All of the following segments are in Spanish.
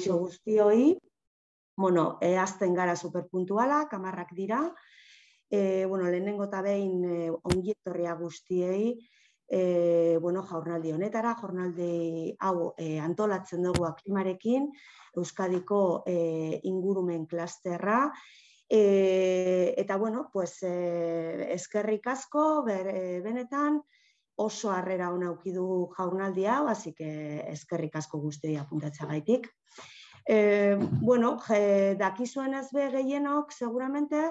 kaixo guztioi, bueno, e, azten gara superpuntuala, kamarrak dira, e, bueno, lehenengo eta behin e, ongietorria guztiei, e, bueno, jaurnaldi honetara, jaurnaldi hau e, antolatzen dugu aklimarekin, Euskadiko e, ingurumen klasterra, e, eta bueno, pues, e, eskerrik asko, ber, benetan, oso harrera hona ukidu jaurnaldi hau, así que eskerrik asko guztioi apuntatzea gaitik. E, bueno, je, dakizuen ez be gehienok, seguramente,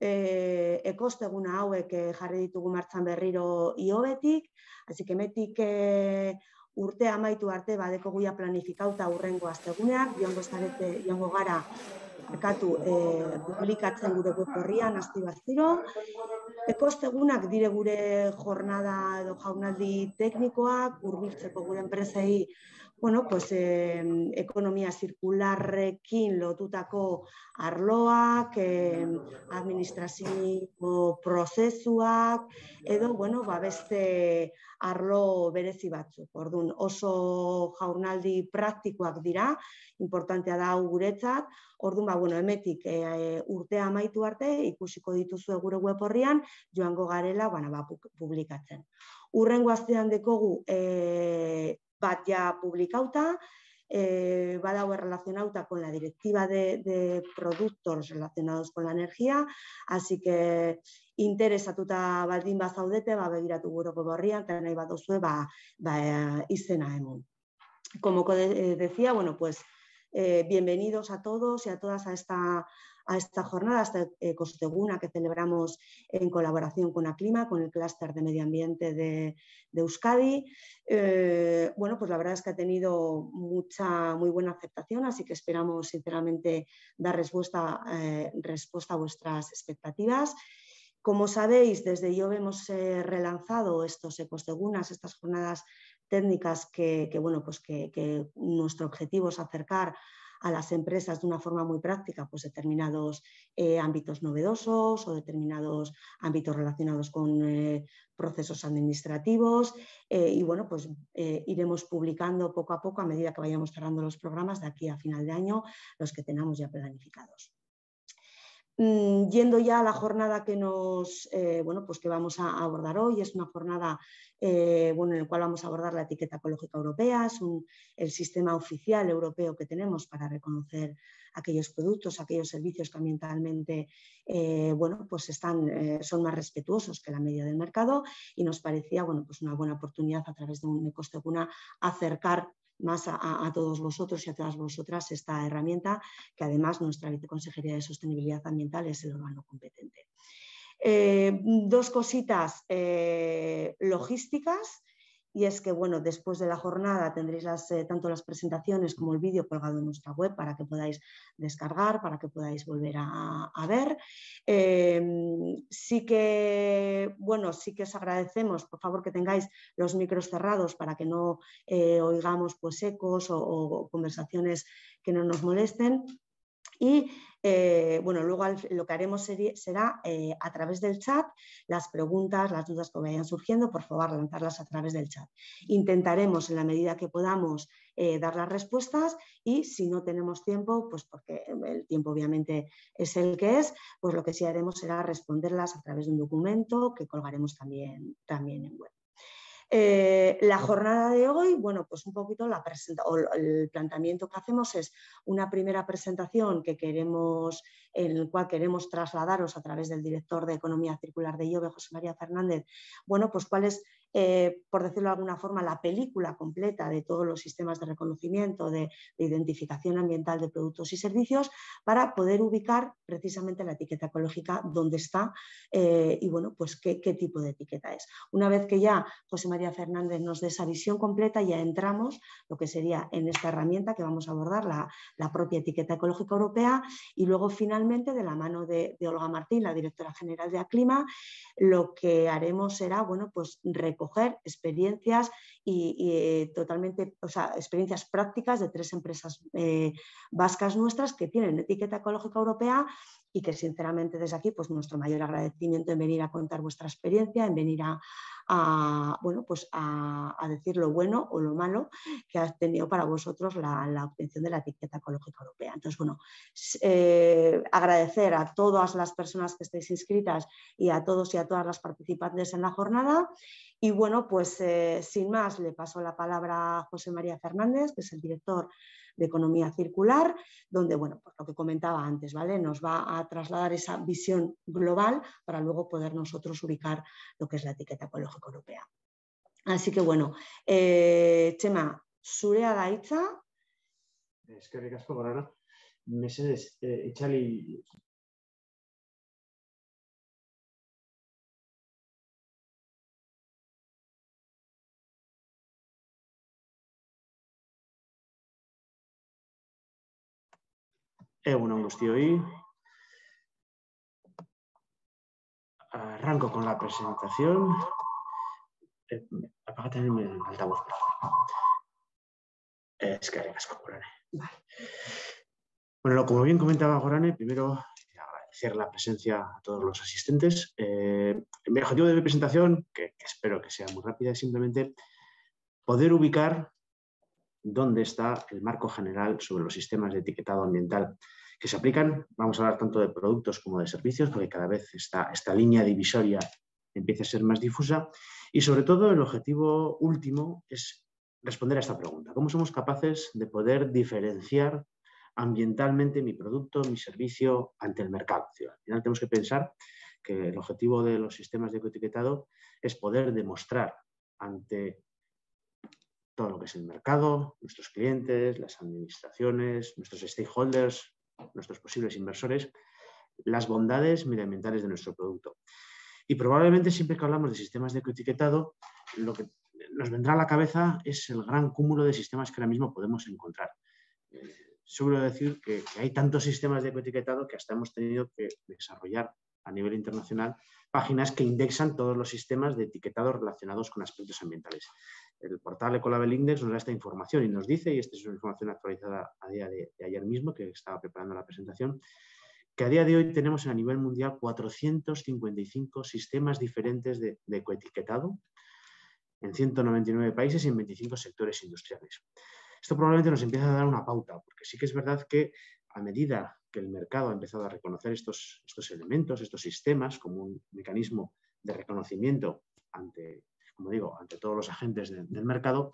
e, ekosteguna hauek e, jarri ditugu martzan berriro iobetik, así que metik e, urte amaitu arte badeko guia planifikauta urrengo asteguneak, joango, estarete, joango gara Ekatu, e, publikatzen gure web horrian, baztiro. Ekostegunak dire gure jornada edo jaunaldi teknikoak, urbiltzeko gure enpresei bueno, pues, eh, ekonomia zirkularrekin lotutako arloak, eh, administrazio prozesuak, edo bueno, ba, beste arlo berezi batzuk. Orduan, oso jaurnaldi praktikoak dira, importantea da hau guretzat. Orduan, ba, bueno, emetik e, urtea amaitu arte, ikusiko dituzu gure web horrian, joango garela bueno, ba, publikatzen. Urrengo astean dekogu e, bat ja publikauta, eh, badago relacionauta con la directiva de, de, productos relacionados con la energía, así que interesatuta baldin bazaudete, ba, begiratu guroko borrian, eta nahi bat dozue, ba, ba, izena emun. Como eh, decía, bueno, pues eh, bienvenidos a todos y a todas a esta a esta jornada, a esta ecosteguna que celebramos en colaboración con Aclima, con el clúster de medio ambiente de, Euskadi. Eh, bueno, pues la verdad es que ha tenido mucha, muy buena aceptación, así que esperamos sinceramente dar respuesta, eh, respuesta a vuestras expectativas. Como sabéis, desde yo hemos eh, relanzado estos ecostegunas, estas jornadas técnicas que, bueno, pues que, nuestro objetivo es acercar a las empresas de una forma muy práctica pues determinados eh, ámbitos novedosos o determinados ámbitos relacionados con eh, procesos administrativos eh, y bueno, pues iremos publicando poco a poco a medida que vayamos cerrando los programas de aquí a final de año los que tenemos ya planificados. Mm, yendo ya a la jornada que nos bueno, pues que vamos a abordar hoy, es una jornada eh, bueno, en el cual vamos a abordar la etiqueta ecológica europea, es el sistema oficial europeo que tenemos para reconocer aquellos productos, aquellos servicios que ambientalmente eh, bueno, pues están, eh, son más respetuosos que la media del mercado. Y nos parecía bueno, pues una buena oportunidad a través de un Ecosteguna acercar más a, todos vosotros y a todas vosotras esta herramienta que además nuestra Viceconsejería de Sostenibilidad Ambiental es el órgano competente. Eh, dos cositas eh, logísticas y es que bueno, después de la jornada tendréis las, eh, tanto las presentaciones como el vídeo colgado en nuestra web para que podáis descargar, para que podáis volver a, ver. sí que, bueno, sí que os agradecemos, por favor, que tengáis los micros cerrados para que no oigamos pues, ecos o conversaciones que no nos molesten. Y eh, bueno, luego lo que haremos será eh, a través del chat las preguntas, las dudas que vayan surgiendo, por favor, lanzarlas a través del chat. Intentaremos en la medida que podamos eh, dar las respuestas y si no tenemos tiempo, pues porque el tiempo obviamente es el que es, pues lo que sí haremos será responderlas a través de un documento que colgaremos también, también en web. Eh, la jornada de hoy, bueno, pues un poquito la o el planteamiento que hacemos es una primera presentación que queremos, en el cual queremos trasladaros a través del director de Economía Circular de IOBE, José María Fernández, bueno, pues cuál es eh, por decirlo de alguna forma, la película completa de todos los sistemas de reconocimiento, de, identificación ambiental de productos y servicios, para poder ubicar precisamente la etiqueta ecológica dónde está eh, y bueno, pues qué, tipo de etiqueta es. Una vez que ya José María Fernández nos dé esa visión completa, ya entramos lo que sería en esta herramienta que vamos a abordar, la, propia etiqueta ecológica europea, y luego finalmente de la mano de, Olga Martín, la directora general de Aclima, lo que haremos será bueno, pues experiencias y, eh, totalmente, o sea, experiencias prácticas de tres empresas eh, vascas nuestras que tienen etiqueta ecológica europea y que sinceramente desde aquí pues nuestro mayor agradecimiento en venir a contar vuestra experiencia, en venir a, a, bueno, pues a, decir lo bueno o lo malo que ha tenido para vosotros la, obtención de la etiqueta ecológica europea. Entonces, bueno, eh, agradecer a todas las personas que estáis inscritas y a todos y a todas las participantes en la jornada. Y bueno, pues eh, sin más, le paso la palabra a José María Fernández, que es el director de economía circular, donde, bueno, pues lo que comentaba antes, ¿vale? Nos va a trasladar esa visión global para luego poder nosotros ubicar lo que es la etiqueta ecológica europea. Así que, bueno, eh, Chema, zurea da hitza. Eskerrik asko, gorana. Mesedez, eh, itxali Egun hoy. Arranco con la presentación. Eh, apágate el altavoz, por. Es que Bueno, como bien comentaba Gorane, primero agradecer la presencia a todos los asistentes. Eh, mi objetivo de mi presentación, que, que, espero que sea muy rápida, es simplemente poder ubicar dónde está el marco general sobre los sistemas de etiquetado ambiental que se aplican. Vamos a hablar tanto de productos como de servicios, porque cada vez esta, esta línea divisoria empieza a ser más difusa. Y sobre todo el objetivo último es responder a esta pregunta. ¿Cómo somos capaces de poder diferenciar ambientalmente mi producto, mi servicio ante el mercado? Al final tenemos que pensar que el objetivo de los sistemas de ecoetiquetado es poder demostrar ante todo lo que es el mercado, nuestros clientes, las administraciones, nuestros stakeholders, nuestros posibles inversores, las bondades medioambientales de nuestro producto. Y probablemente siempre que hablamos de sistemas de ecoetiquetado, lo que nos vendrá a la cabeza es el gran cúmulo de sistemas que ahora mismo podemos encontrar. Eh, decir que, que, hay tantos sistemas de ecoetiquetado que hasta hemos tenido que desarrollar a nivel internacional páginas que indexan todos los sistemas de etiquetado relacionados con aspectos ambientales el portal Ecolabel Index nos da esta información y nos dice, y esta es una información actualizada a día de, ayer mismo, que estaba preparando la presentación, que a día de hoy tenemos a nivel mundial 455 sistemas diferentes de, de ecoetiquetado en 199 países y en 25 sectores industriales. Esto probablemente nos empieza a dar una pauta, porque sí que es verdad que a medida que el mercado ha empezado a reconocer estos, elementos, estos sistemas, como un mecanismo de reconocimiento ante como digo, ante todos los agentes del mercado,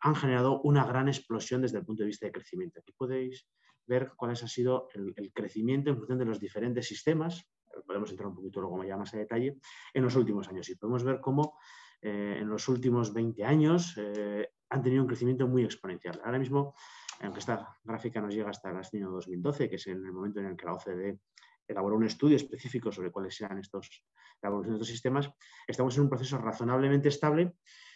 han generado una gran explosión desde el punto de vista de crecimiento. Aquí podéis ver cuál ha sido el, crecimiento en función de los diferentes sistemas, podemos entrar un poquito luego más a detalle, en los últimos años. Y podemos ver cómo eh, en los últimos 20 años eh, han tenido un crecimiento muy exponencial. Ahora mismo, aunque esta gráfica nos llega hasta el año 2012, que es en el momento en el que la OCDE elaboró un estudio específico sobre cuáles sean estos, la evolución de estos sistemas, estamos en un proceso razonablemente estable,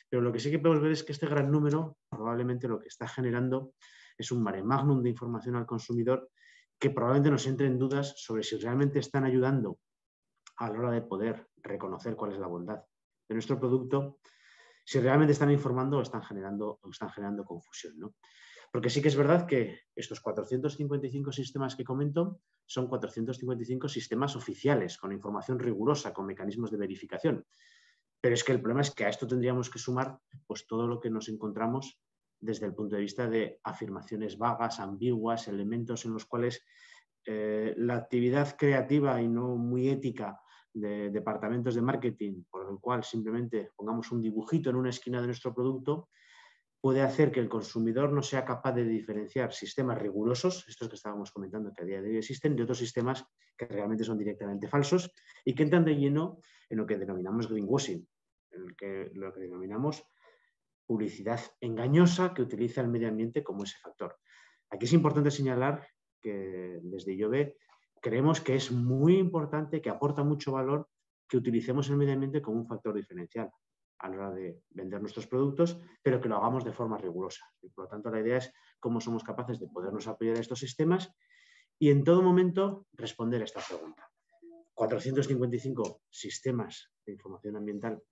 pero lo que sí que podemos ver es que este gran número probablemente lo que está generando es un mare magnum de información al consumidor que probablemente nos entre en dudas sobre si realmente están ayudando a la hora de poder reconocer cuál es la bondad de nuestro producto, si realmente están informando o están generando, están generando confusión. ¿no? Porque sí que es verdad que estos 455 sistemas que comento son 455 sistemas oficiales, con información rigurosa, con mecanismos de verificación. Pero es que el problema es que a esto tendríamos que sumar pues, todo lo que nos encontramos desde el punto de vista de afirmaciones vagas, ambiguas, elementos en los cuales eh, la actividad creativa y no muy ética de departamentos de marketing, por el cual simplemente pongamos un dibujito en una esquina de nuestro producto, puede hacer que el consumidor no sea capaz de diferenciar sistemas rigurosos, estos que estábamos comentando que a día de hoy existen, de otros sistemas que realmente son directamente falsos y que entran de lleno en lo que denominamos greenwashing, en lo que, denominamos publicidad engañosa que utiliza el medio ambiente como ese factor. Aquí es importante señalar que desde IOB creemos que es muy importante, que aporta mucho valor que utilicemos el medio ambiente como un factor diferencial a la hora de vender nuestros productos, pero que lo hagamos de forma rigurosa. Y por lo tanto, la idea es cómo somos capaces de podernos apoyar a estos sistemas y en todo momento responder a esta pregunta. 455 sistemas de información ambiental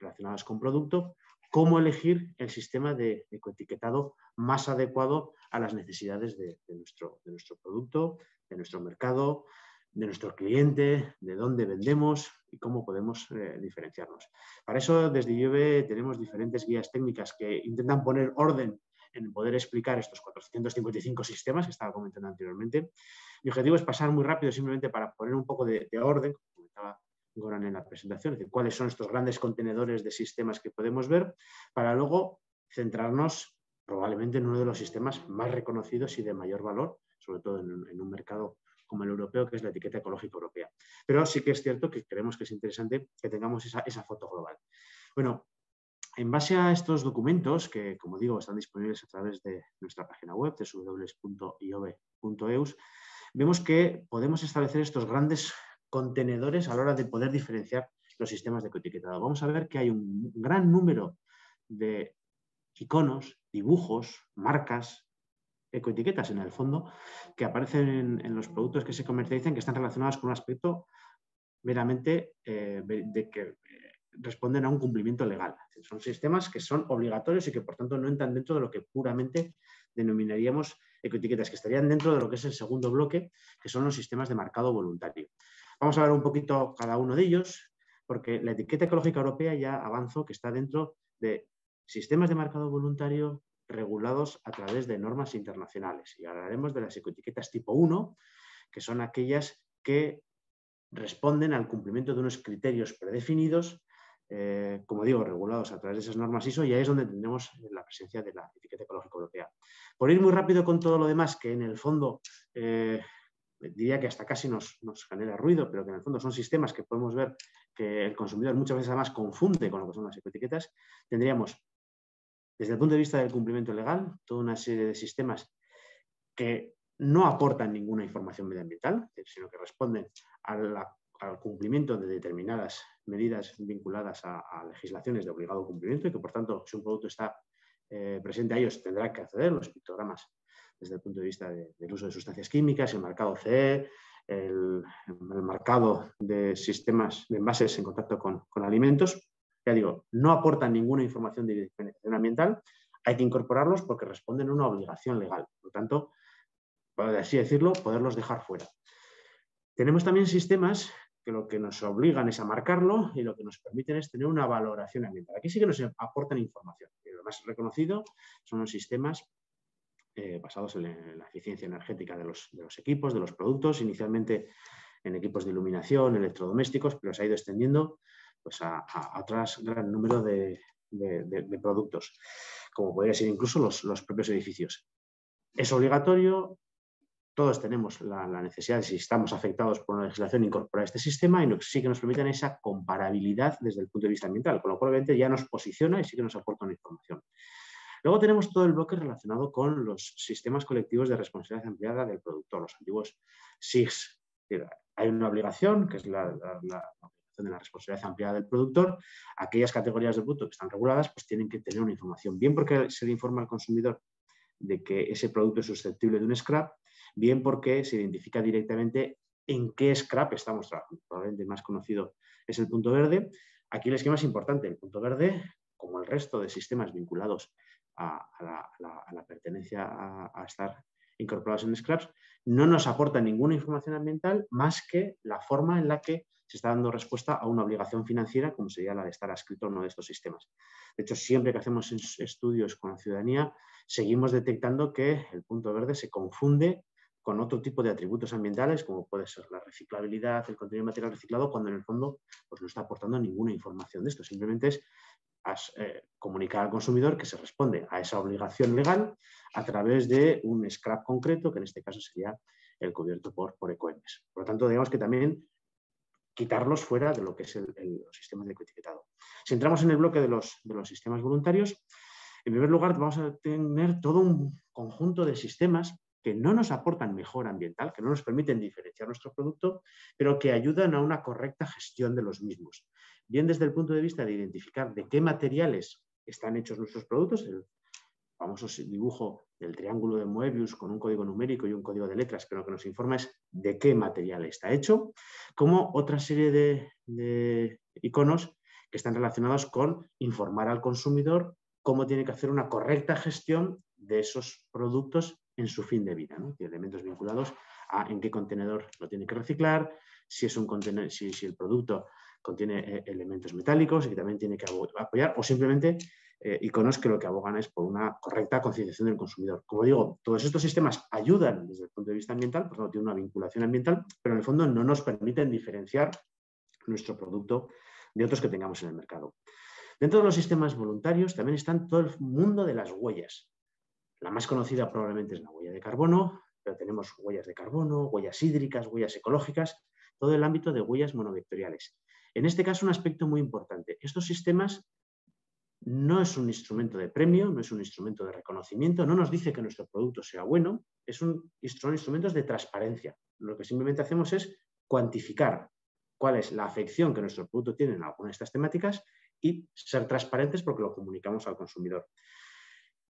relacionados con producto, cómo elegir el sistema de ecoetiquetado más adecuado a las necesidades de, nuestro, de nuestro producto, de nuestro mercado, de nuestro cliente, de dónde vendemos y cómo podemos eh, diferenciarnos. Para eso, desde IOBE tenemos diferentes guías técnicas que intentan poner orden en poder explicar estos 455 sistemas que estaba comentando anteriormente. Mi objetivo es pasar muy rápido simplemente para poner un poco de, orden, como comentaba Goran en la presentación, es decir, cuáles son estos grandes contenedores de sistemas que podemos ver, para luego centrarnos probablemente en uno de los sistemas más reconocidos y de mayor valor, sobre todo en, un mercado como el europeo, que es la etiqueta ecológica europea. Pero sí que es cierto que creemos que es interesante que tengamos esa, esa foto global. Bueno, en base a estos documentos, que como digo están disponibles a través de nuestra página web, www.iove.eus, vemos que podemos establecer estos grandes contenedores a la hora de poder diferenciar los sistemas de coetiquetado. Vamos a ver que hay un gran número de iconos, dibujos, marcas, ecoetiquetas en el fondo, que aparecen en, los productos que se comercializan que están relacionados con un aspecto meramente eh, de que responden a un cumplimiento legal. Son sistemas que son obligatorios y que por tanto no entran dentro de lo que puramente denominaríamos ecoetiquetas, que estarían dentro de lo que es el segundo bloque, que son los sistemas de marcado voluntario. Vamos a ver un poquito cada uno de ellos, porque la etiqueta ecológica europea ya avanzó que está dentro de sistemas de marcado voluntario regulados a través de normas internacionales. Y hablaremos de las ecoetiquetas tipo 1, que son aquellas que responden al cumplimiento de unos criterios predefinidos eh, como digo, regulados a través de esas normas ISO y ahí es donde tenemos la presencia de la etiqueta ecológica europea. Por ir muy rápido con todo lo demás, que en el fondo eh, diría que hasta casi nos, genera ruido, pero que en el fondo son sistemas que podemos ver que el consumidor muchas veces además confunde con lo que son las etiquetas, tendríamos desde el punto de vista del cumplimiento legal toda una serie de sistemas que no aportan ninguna información medioambiental, sino que responden al cumplimiento de determinadas medidas vinculadas a, legislaciones de obligado cumplimiento y que, por tanto, si un producto está eh, presente a ellos, tendrá que acceder los pictogramas desde el punto de vista del uso de sustancias químicas, el marcado CE, el, marcado de sistemas de envases en contacto con, alimentos. Ya digo, no aportan ninguna información de ambiental, hay que incorporarlos porque responden a una obligación legal. Por lo tanto, por así decirlo, poderlos dejar fuera. Tenemos también sistemas que lo que nos obligan es a marcarlo y lo que nos permiten es tener una valoración ambiental. Aquí sí que nos aportan información. lo más reconocido son los sistemas eh, basados en la eficiencia energética de los, equipos, de los productos, inicialmente en equipos de iluminación, electrodomésticos, pero se ha ido extendiendo pues, a, otro gran número de, productos, como podría ser incluso los, los propios edificios. Es obligatorio, todos tenemos la, necesidad de, si estamos afectados por una legislación, incorporar este sistema y sí que nos permiten esa comparabilidad desde el punto de vista ambiental, con lo cual obviamente ya nos posiciona y sí que nos aporta una información. Luego tenemos todo el bloque relacionado con los sistemas colectivos de responsabilidad ampliada del productor, los antiguos SIGs. Hay una obligación, que es la, obligación de la responsabilidad ampliada del productor. Aquellas categorías de producto que están reguladas pues tienen que tener una información, bien porque se le informa al consumidor de que ese producto es susceptible de un scrap, bien porque se identifica directamente en qué scrap estamos trabajando. Probablemente el más conocido es el punto verde. Aquí el esquema es importante. El punto verde, como el resto de sistemas vinculados a, la, pertenencia a, estar incorporados en scraps, no nos aporta ninguna información ambiental más que la forma en la que se está dando respuesta a una obligación financiera, como sería la de estar adscrito a uno de estos sistemas. De hecho, siempre que hacemos estudios con la ciudadanía, seguimos detectando que el punto verde se confunde con otro tipo de atributos ambientales, como puede ser la reciclabilidad, el contenido de material reciclado, cuando en el fondo pues, no está aportando ninguna información de esto. Simplemente es eh, comunicar al consumidor que se responde a esa obligación legal a través de un scrap concreto, que en este caso sería el cubierto por, por Por lo tanto, digamos que también quitarlos fuera de lo que es el, los sistemas de etiquetado. Si entramos en el bloque de los, de los sistemas voluntarios, en primer lugar vamos a tener todo un conjunto de sistemas que no nos aportan mejor ambiental, que no nos permiten diferenciar nuestro producto, pero que ayudan a una correcta gestión de los mismos. Bien desde el punto de vista de identificar de qué materiales están hechos nuestros productos, el famoso dibujo del triángulo de Moebius con un código numérico y un código de letras, que lo que nos informa es de qué material está hecho, como otra serie de, iconos que están relacionados con informar al consumidor cómo tiene que hacer una correcta gestión de esos productos en su fin de vida, elementos vinculados a en qué contenedor lo tiene que reciclar, si, es un contenedor, si, el producto contiene eh, elementos metálicos y que también tiene que apoyar, o simplemente eh, iconos que lo que abogan es por una correcta concienciación del consumidor. Como digo, todos estos sistemas ayudan desde el punto de vista ambiental, por lo tanto, tienen una vinculación ambiental, pero en el fondo no nos permiten diferenciar nuestro producto de otros que tengamos en el mercado. Dentro de los sistemas voluntarios también están todo el mundo de las huellas. La más conocida probablemente es la huella de carbono, pero tenemos huellas de carbono, huellas hídricas, huellas ecológicas, todo el ámbito de huellas monovectoriales. En este caso, un aspecto muy importante. Estos sistemas no es un instrumento de premio, no es un instrumento de reconocimiento, no nos dice que nuestro producto sea bueno, es un, son instrumentos de transparencia. Lo que simplemente hacemos es cuantificar cuál es la afección que nuestro producto tiene en alguna de estas temáticas y ser transparentes porque lo comunicamos al consumidor.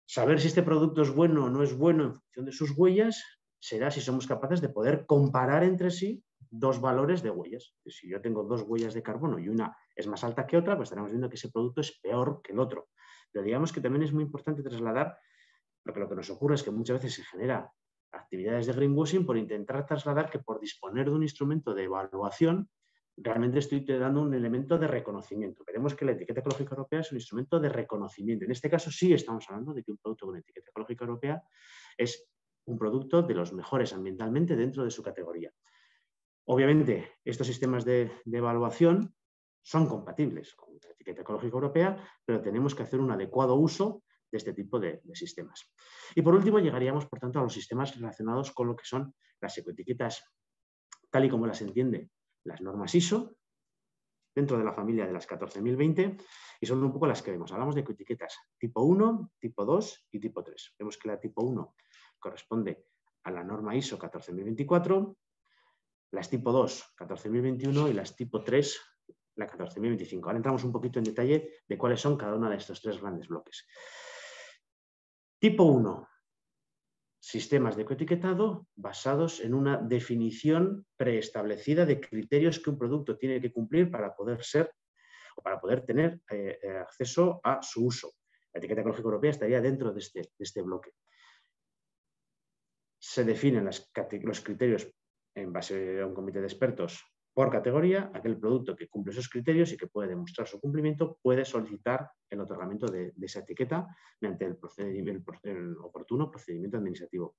Saber si este producto es bueno o no es bueno en función de sus huellas será si somos capaces de poder comparar entre sí dos valores de huellas. Si yo tengo dos huellas de carbono y una es más alta que otra, pues estaremos viendo que ese producto es peor que el otro. Pero digamos que también es muy importante trasladar, porque lo que nos ocurre es que muchas veces se genera actividades de greenwashing por intentar trasladar que por disponer de un instrumento de evaluación, realmente estoy dando un elemento de reconocimiento. Veremos que la etiqueta ecológica europea es un instrumento de reconocimiento. En este caso sí estamos hablando de que un producto con etiqueta ecológica europea es un producto de los mejores ambientalmente dentro de su categoría. Obviamente, estos sistemas de, evaluación son compatibles con la etiqueta ecológica europea, pero tenemos que hacer un adecuado uso de este tipo de, sistemas. Y por último, llegaríamos, por tanto, a los sistemas relacionados con lo que son las ecoetiquetas, tal y como las entiende las normas ISO, dentro de la familia de las 14.020, y son un poco las que vemos. Hablamos de ecoetiquetas tipo 1, tipo 2 y tipo 3. Vemos que la tipo 1 corresponde a la norma ISO 14024, las tipo 2, 14.021 y las tipo 3, la 14.025. Ahora entramos un poquito en detalle de cuáles son cada uno de estos tres grandes bloques. Tipo 1, sistemas de coetiquetado basados en una definición preestablecida de criterios que un producto tiene que cumplir para poder ser o para poder tener eh, eh, acceso a su uso. La etiqueta ecológica europea estaría dentro de este, de este bloque. Se definen los criterios en base a un comité de expertos por categoría, aquel producto que cumple esos criterios y que puede demostrar su cumplimiento puede solicitar el otorgamiento de, esa etiqueta mediante el, oportuno procedimiento administrativo.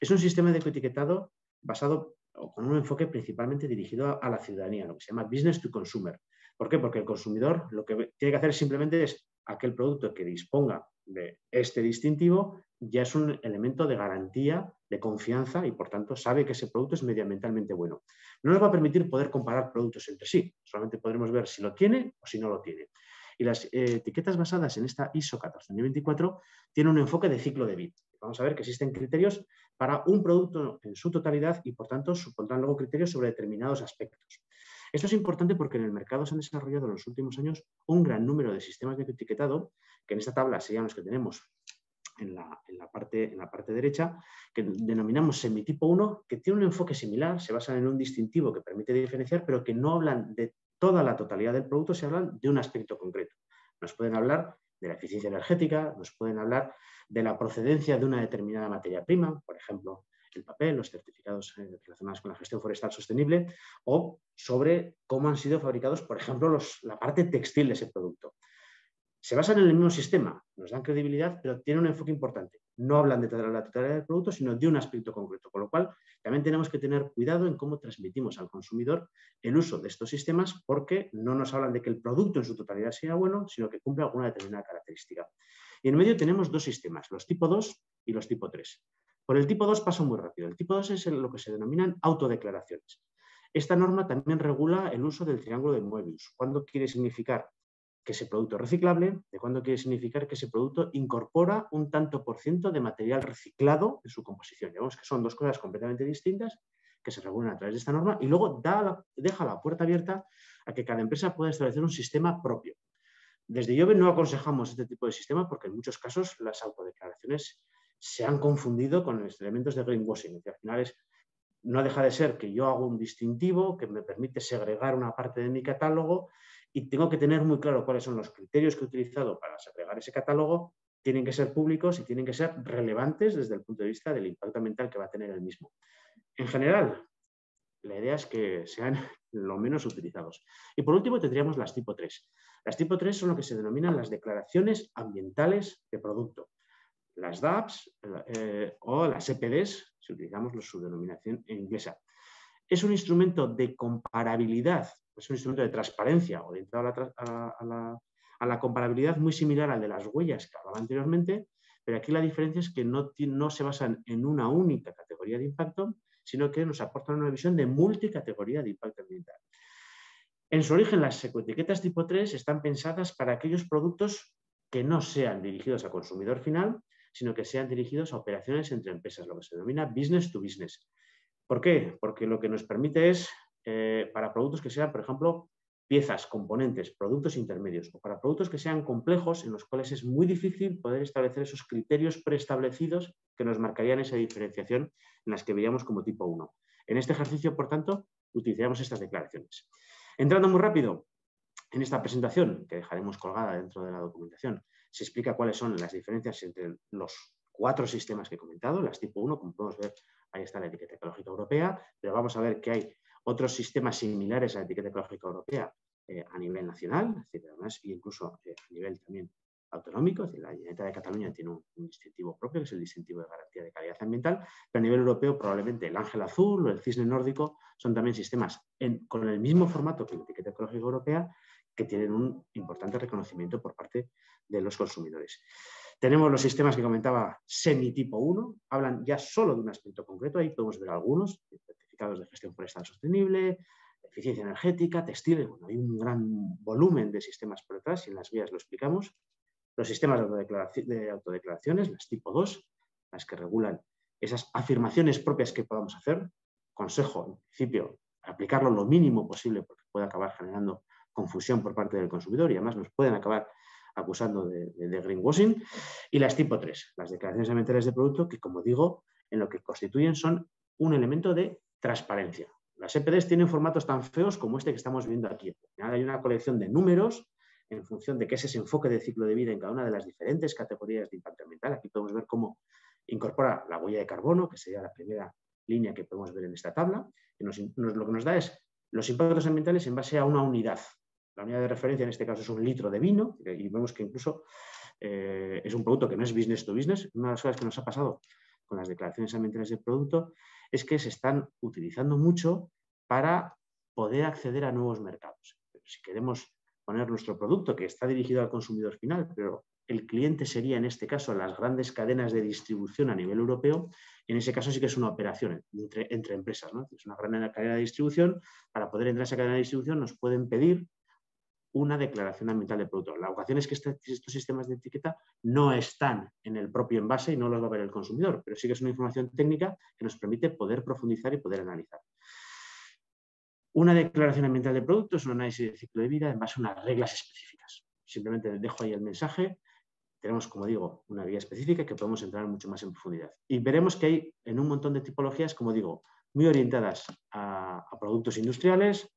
Es un sistema de etiquetado basado con un enfoque principalmente dirigido a, la ciudadanía, lo que se llama business to consumer. ¿Por qué? Porque el consumidor lo que tiene que hacer simplemente es aquel producto que disponga de este distintivo ya es un elemento de garantía, de confianza y por tanto sabe que ese producto es medioambientalmente bueno. No nos va a permitir poder comparar productos entre sí, solamente podremos ver si lo tiene o si no lo tiene. Y las eh, etiquetas basadas en esta ISO 14024 tienen un enfoque de ciclo de vida. Vamos a ver que existen criterios para un producto en su totalidad y por tanto supondrán luego criterios sobre determinados aspectos. Esto es importante porque en el mercado se han desarrollado en los últimos años un gran número de sistemas de etiquetado, que en esta tabla serían los que tenemos en la, parte, en la parte derecha, que denominamos semitipo 1, que tiene un enfoque similar, se basan en un distintivo que permite diferenciar, pero que no hablan de toda la totalidad del producto, se hablan de un aspecto concreto. Nos pueden hablar de la eficiencia energética, nos pueden hablar de la procedencia de una determinada materia prima, por ejemplo, el papel, los certificados eh, relacionados con la gestión forestal sostenible, o sobre cómo han sido fabricados, por ejemplo, la parte textil de ese producto se basan en el mismo sistema, nos dan credibilidad, pero tienen un enfoque importante. No hablan de la totalidad del producto, sino de un aspecto concreto, con lo cual también tenemos que tener cuidado en cómo transmitimos al consumidor el uso de estos sistemas, porque no nos hablan de que el producto en su totalidad sea bueno, sino que cumple alguna determinada característica. Y en medio tenemos dos sistemas, los tipo 2 y los tipo 3. Por el tipo 2 paso muy rápido. El tipo 2 es lo que se denominan autodeclaraciones. Esta norma también regula el uso del triángulo de Moebius. ¿Cuándo quiere significar que ese producto es reciclable, de cuándo quiere significar que ese producto incorpora un tanto por ciento de material reciclado en su composición. Digamos que son dos cosas completamente distintas que se regulan a través de esta norma y luego deja la puerta abierta a que cada empresa pueda establecer un sistema propio. Desde IOBE no aconsejamos este tipo de sistema porque en muchos casos las autodeclaraciones se han confundido con los elementos de greenwashing. Y al final no deja de ser que yo hago un distintivo que me permite segregar una parte de mi catálogo y tengo que tener muy claro cuáles son los criterios que he utilizado para segregar ese catálogo, tienen que ser públicos y tienen que ser relevantes desde el punto de vista del impacto ambiental que va a tener el mismo. en general, la idea es que sean lo menos utilizados. Y por último tendríamos las tipo 3. Las tipo 3 son lo que se denominan las declaraciones ambientales de producto. Las DAPs eh, o las EPDs, si utilizamos su denominación en inglesa. Es un instrumento de comparabilidad, es un instrumento de transparencia orientado a la, a la comparabilidad muy similar al de las huellas que hablaba anteriormente, pero aquí la diferencia es que no, no se basan en una única categoría de impacto, sino que nos aportan una visión de multicategoría de impacto ambiental. En su origen, las ecoetiquetas tipo 3 están pensadas para aquellos productos que no sean dirigidos a consumidor final, sino que sean dirigidos a operaciones entre empresas, lo que se denomina business to business. ¿Por qué? Porque lo que nos permite es, eh, para productos que sean, por ejemplo, piezas, componentes, productos intermedios o para productos que sean complejos en los cuales es muy difícil poder establecer esos criterios preestablecidos que nos marcarían esa diferenciación en las que veíamos como tipo 1. En este ejercicio, por tanto, utilizaremos estas declaraciones. Entrando muy rápido en esta presentación, que dejaremos colgada dentro de la documentación, se explica cuáles son las diferencias entre los cuatro sistemas que he comentado, las tipo 1, como podemos ver, ahí está la etiqueta ecológica europea, pero vamos a ver que hay otros sistemas similares a la etiqueta ecológica europea eh, a nivel nacional, además, y incluso eh, a nivel también autonómico, la Generalitat de Cataluña tiene un, distintivo propio, que es el distintivo de garantía de calidad ambiental, pero a nivel europeo probablemente el ángel azul o el cisne nórdico son también sistemas con el mismo formato que la etiqueta ecológica europea que tienen un importante reconocimiento por parte de los consumidores. Tenemos los sistemas que comentaba semi-tipo 1, hablan ya solo de un aspecto concreto, ahí podemos ver algunos, certificados de gestión forestal sostenible, eficiencia energética, textiles, bueno, hay un gran volumen de sistemas por detrás y en las vías lo explicamos. Los sistemas de, autodeclaraciones, las tipo 2, las que regulan esas afirmaciones propias que podamos hacer. Consejo, en principio, aplicarlo lo mínimo posible porque puede acabar generando confusión por parte del consumidor y además nos pueden acabar acusando de, greenwashing. Y las tipo 3, las declaraciones ambientales de producto que, como digo, en lo que constituyen son un elemento de transparencia. Las EPDs tienen formatos tan feos como este que estamos viendo aquí. Hay una colección de números en función de qué es ese enfoque de ciclo de vida en cada una de las diferentes categorías de impacto ambiental. Aquí podemos ver cómo incorpora la huella de carbono, que sería la primera línea que podemos ver en esta tabla. Que lo que nos da es los impactos ambientales en base a una unidad. La unidad de referencia en este caso es un litro de vino y vemos que incluso eh, es un producto que no es business to business. Una de las cosas que nos ha pasado con las declaraciones ambientales del producto es que se están utilizando mucho para poder acceder a nuevos mercados. si queremos poner nuestro producto que está dirigido al consumidor final, pero el cliente sería en este caso las grandes cadenas de distribución a nivel europeo, en ese caso sí que es una operación entre, empresas, es una gran cadena de distribución. Para poder entrar a esa cadena de distribución nos pueden pedir una declaración ambiental de producto. La ocasión es que este, estos sistemas de etiqueta no están en el propio envase y no los va a ver el consumidor, pero sí que es una información técnica que nos permite poder profundizar y poder analizar. Una declaración ambiental de producto es un análisis de ciclo de vida en base a unas reglas específicas. Simplemente dejo ahí el mensaje. Tenemos, como digo, una guía específica que podemos entrar mucho más en profundidad. Y veremos que hay en un montón de tipologías, como digo, muy orientadas a productos industriales,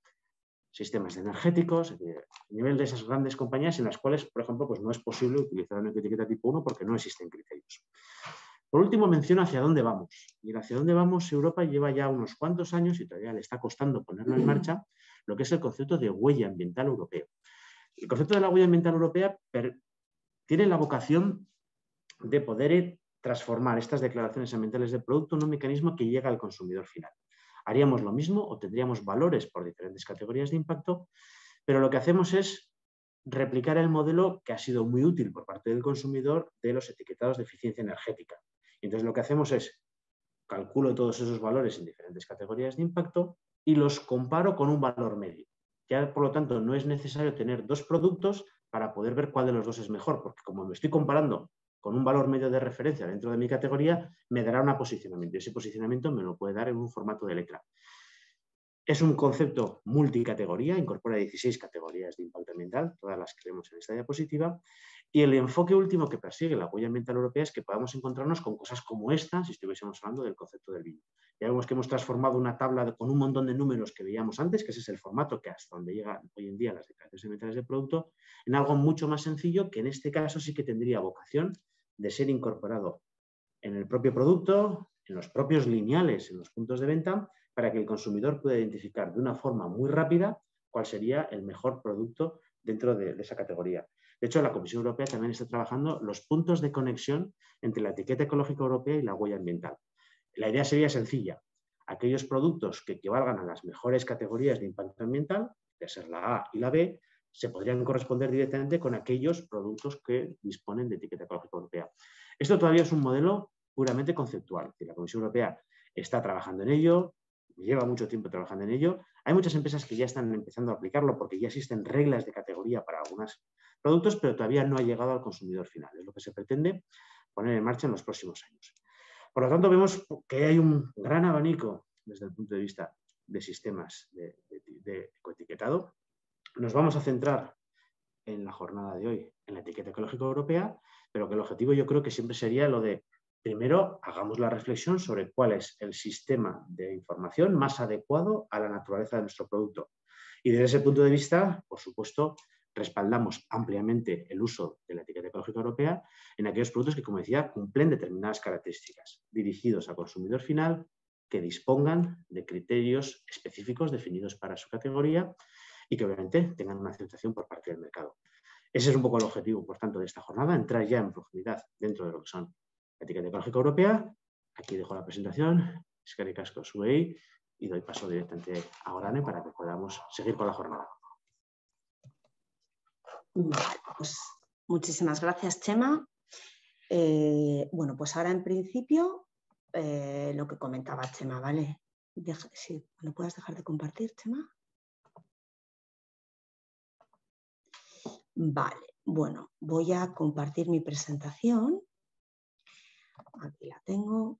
sistemas energéticos, a nivel de esas grandes compañías en las cuales, por ejemplo, pues no es posible utilizar una etiqueta tipo 1 porque no existen criterios. Por último, menciono hacia dónde vamos. Y hacia dónde vamos, Europa lleva ya unos cuantos años y todavía le está costando ponerlo en marcha, lo que es el concepto de huella ambiental europeo. El concepto de la huella ambiental europea tiene la vocación de poder transformar estas declaraciones ambientales de producto en un mecanismo que llega al consumidor final haríamos lo mismo o tendríamos valores por diferentes categorías de impacto, pero lo que hacemos es replicar el modelo que ha sido muy útil por parte del consumidor de los etiquetados de eficiencia energética. entonces lo que hacemos es calculo todos esos valores en diferentes categorías de impacto y los comparo con un valor medio. Ya, por lo tanto, no es necesario tener dos productos para poder ver cuál de los dos es mejor, porque como me estoy comparando con un valor medio de referencia dentro de mi categoría, me dará un posicionamiento. Y ese posicionamiento me lo puede dar en un formato de letra. Es un concepto multicategoría, incorpora 16 categorías de impacto ambiental, todas las que vemos en esta diapositiva. Y el enfoque último que persigue la huella ambiental europea es que podamos encontrarnos con cosas como esta, si estuviésemos hablando del concepto del vino. Ya vemos que hemos transformado una tabla con un montón de números que veíamos antes, que ese es el formato que hasta donde llega hoy en día las declaraciones ambientales de producto, en algo mucho más sencillo que en este caso sí que tendría vocación de ser incorporado en el propio producto, en los propios lineales, en los puntos de venta, para que el consumidor pueda identificar de una forma muy rápida cuál sería el mejor producto dentro de, esa categoría. De hecho, la Comisión Europea también está trabajando los puntos de conexión entre la etiqueta ecológica europea y la huella ambiental. La idea sería sencilla. Aquellos productos que equivalgan a las mejores categorías de impacto ambiental, de ser la A y la B, se podrían corresponder directamente con aquellos productos que disponen de etiqueta ecológica europea. Esto todavía es un modelo puramente conceptual. La Comisión Europea está trabajando en ello, lleva mucho tiempo trabajando en ello. Hay muchas empresas que ya están empezando a aplicarlo porque ya existen reglas de categoría para algunos productos, pero todavía no ha llegado al consumidor final. Es lo que se pretende poner en marcha en los próximos años. Por lo tanto, vemos que hay un gran abanico desde el punto de vista de sistemas de, de, ecoetiquetado. Nos vamos a centrar en la jornada de hoy en la etiqueta ecológica europea, pero que el objetivo yo creo que siempre sería lo de Primero, hagamos la reflexión sobre cuál es el sistema de información más adecuado a la naturaleza de nuestro producto. Y desde ese punto de vista, por supuesto, respaldamos ampliamente el uso de la etiqueta ecológica europea en aquellos productos que, como decía, cumplen determinadas características, dirigidos al consumidor final, que dispongan de criterios específicos definidos para su categoría y que obviamente tengan una aceptación por parte del mercado. Ese es un poco el objetivo, por tanto, de esta jornada, entrar ya en profundidad dentro de lo que son etiqueta ecológica europea. Aquí dejo la presentación, es que casco y doy paso directamente a Orane para que podamos seguir con la jornada. pues muchísimas gracias, Chema. Eh, bueno, pues ahora en principio eh, lo que comentaba Chema, ¿vale? si ¿lo puedes dejar de compartir, Chema? Vale, bueno, voy a compartir mi presentación. Aquí la tengo.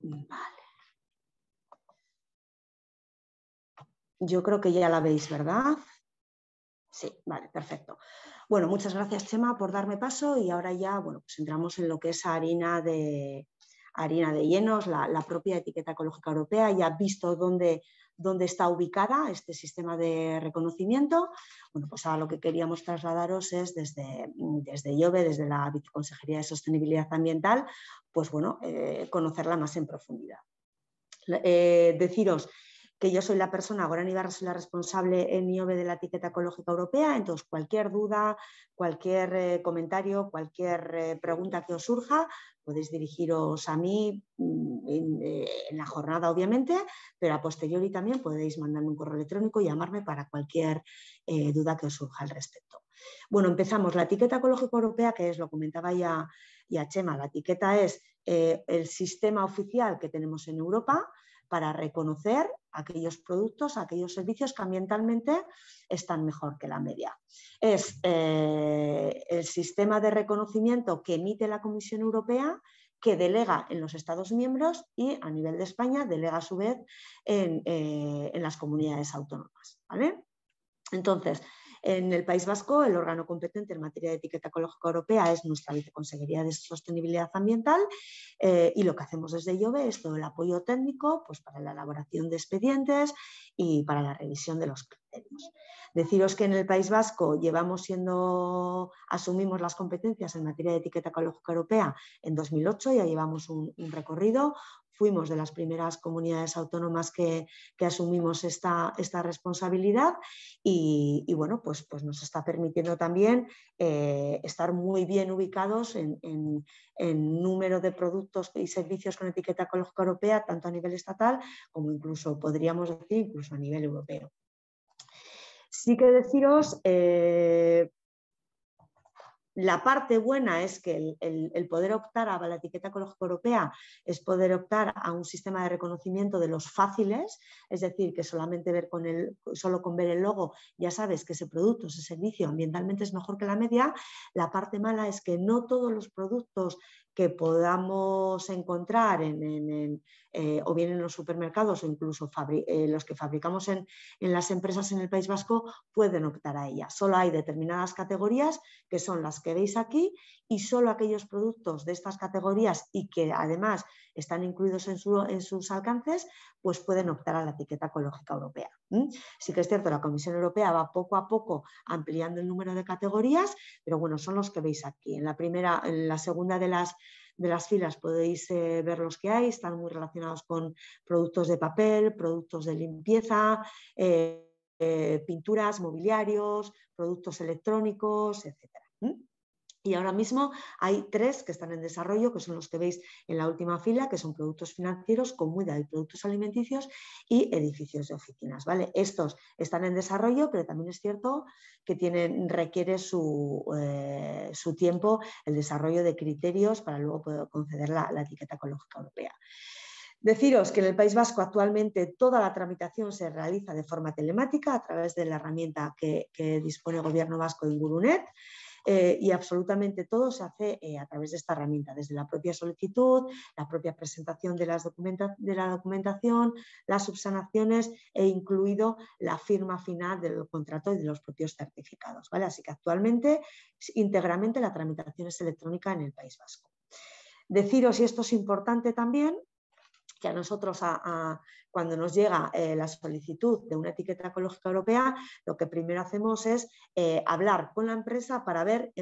Vale. Yo creo que ya la veis, ¿verdad? Sí, vale, perfecto. Bueno, muchas gracias, Chema, por darme paso y ahora ya, bueno, pues entramos en lo que es harina de, harina de llenos, la, propia etiqueta ecológica europea. Ya visto dónde dónde está ubicada este sistema de reconocimiento. Bueno, pues ahora lo que queríamos trasladaros es desde, desde desde la Viceconsejería de Sostenibilidad Ambiental, pues bueno, eh, conocerla más en profundidad. Eh, deciros que yo soy la persona, Goran Ibarra, soy la responsable en IOBE de la etiqueta ecológica europea, entonces cualquier duda, cualquier eh, comentario, cualquier pregunta que os surja, podéis dirigiros a mí mm, eh, en, la jornada, obviamente, pero a posteriori también podéis mandarme un correo electrónico y llamarme para cualquier eh, duda que os surja al respecto. Bueno, empezamos. La etiqueta ecológica europea, que es, lo comentaba ya, ya Chema, la etiqueta es eh, el sistema oficial que tenemos en Europa para reconocer aquellos productos, aquellos servicios que ambientalmente están mejor que la media. Es eh, el sistema de reconocimiento que emite la Comisión Europea que delega en los Estados miembros y a nivel de España delega a su vez en, eh, en las comunidades autónomas. ¿vale? Entonces, en el País Vasco, el órgano competente en materia de etiqueta ecológica europea es nuestra Viceconsejería de Sostenibilidad Ambiental eh, y lo que hacemos desde IOBE es todo el apoyo técnico pues, para la elaboración de expedientes y para la revisión de los criterios. Deciros que en el País Vasco llevamos siendo, asumimos las competencias en materia de etiqueta ecológica europea en 2008, ya llevamos un recorrido, fuimos de las primeras comunidades autónomas que, asumimos esta, esta responsabilidad y, bueno, pues, pues, nos está permitiendo también eh, estar muy bien ubicados en, número de productos y servicios con etiqueta ecológica europea, tanto a nivel estatal como incluso, podríamos decir, incluso a nivel europeo. Sí que deciros, eh, la parte buena es que el, poder optar a la etiqueta ecológica europea es poder optar a un sistema de reconocimiento de los fáciles, es decir, que solamente ver con el, solo con ver el logo ya sabes que ese producto, ese servicio ambientalmente es mejor que la media. La parte mala es que no todos los productos que podamos encontrar en, eh, o bien en los supermercados o incluso eh, los que fabricamos en, las empresas en el País Vasco pueden optar a ella. Solo hay determinadas categorías que son las que veis aquí y solo aquellos productos de estas categorías y que además están incluidos en, sus alcances, pues pueden optar a la etiqueta ecológica europea. Sí que es cierto, la Comisión Europea va poco a poco ampliando el número de categorías, pero bueno, son los que veis aquí. En la primera, en la segunda de las de las filas podéis eh, ver los que hay, están muy relacionados con productos de papel, productos de limpieza, eh, eh, pinturas, mobiliarios, productos electrónicos, etc. Y ahora mismo hay tres que están en desarrollo, que son los que veis en la última fila, que son productos financieros, comida y productos alimenticios y edificios de oficinas. ¿vale? Estos están en desarrollo, pero también es cierto que tienen, requiere su, eh, su tiempo el desarrollo de criterios para luego poder conceder la, etiqueta ecológica europea. Deciros que en el País Vasco actualmente toda la tramitación se realiza de forma telemática a través de la herramienta que, que dispone el Gobierno Vasco en Gurunet. Eh, y absolutamente todo se hace eh, a través de esta herramienta, desde la propia solicitud, la propia presentación de, de la documentación, las subsanaciones e incluido la firma final del contrato y de los propios certificados. ¿vale? Así que actualmente íntegramente la tramitación es electrónica en el País Vasco. Deciros, y esto es importante también, que a nosotros cuando nos llega eh, la solicitud de una etiqueta ecológica europea, lo que primero hacemos es eh, hablar con la empresa para ver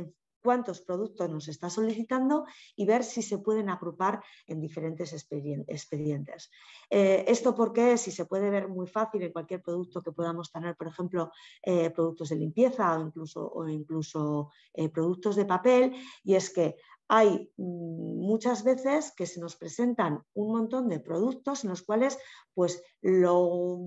cuántos productos nos está solicitando y ver si se pueden agrupar en diferentes expedientes. Eh, esto porque si se puede ver muy fácil en cualquier producto que podamos tener, por ejemplo, productos de limpieza o incluso, incluso productos de papel, y es que hay mm, muchas veces que se nos presentan un montón de productos en los cuales pues lo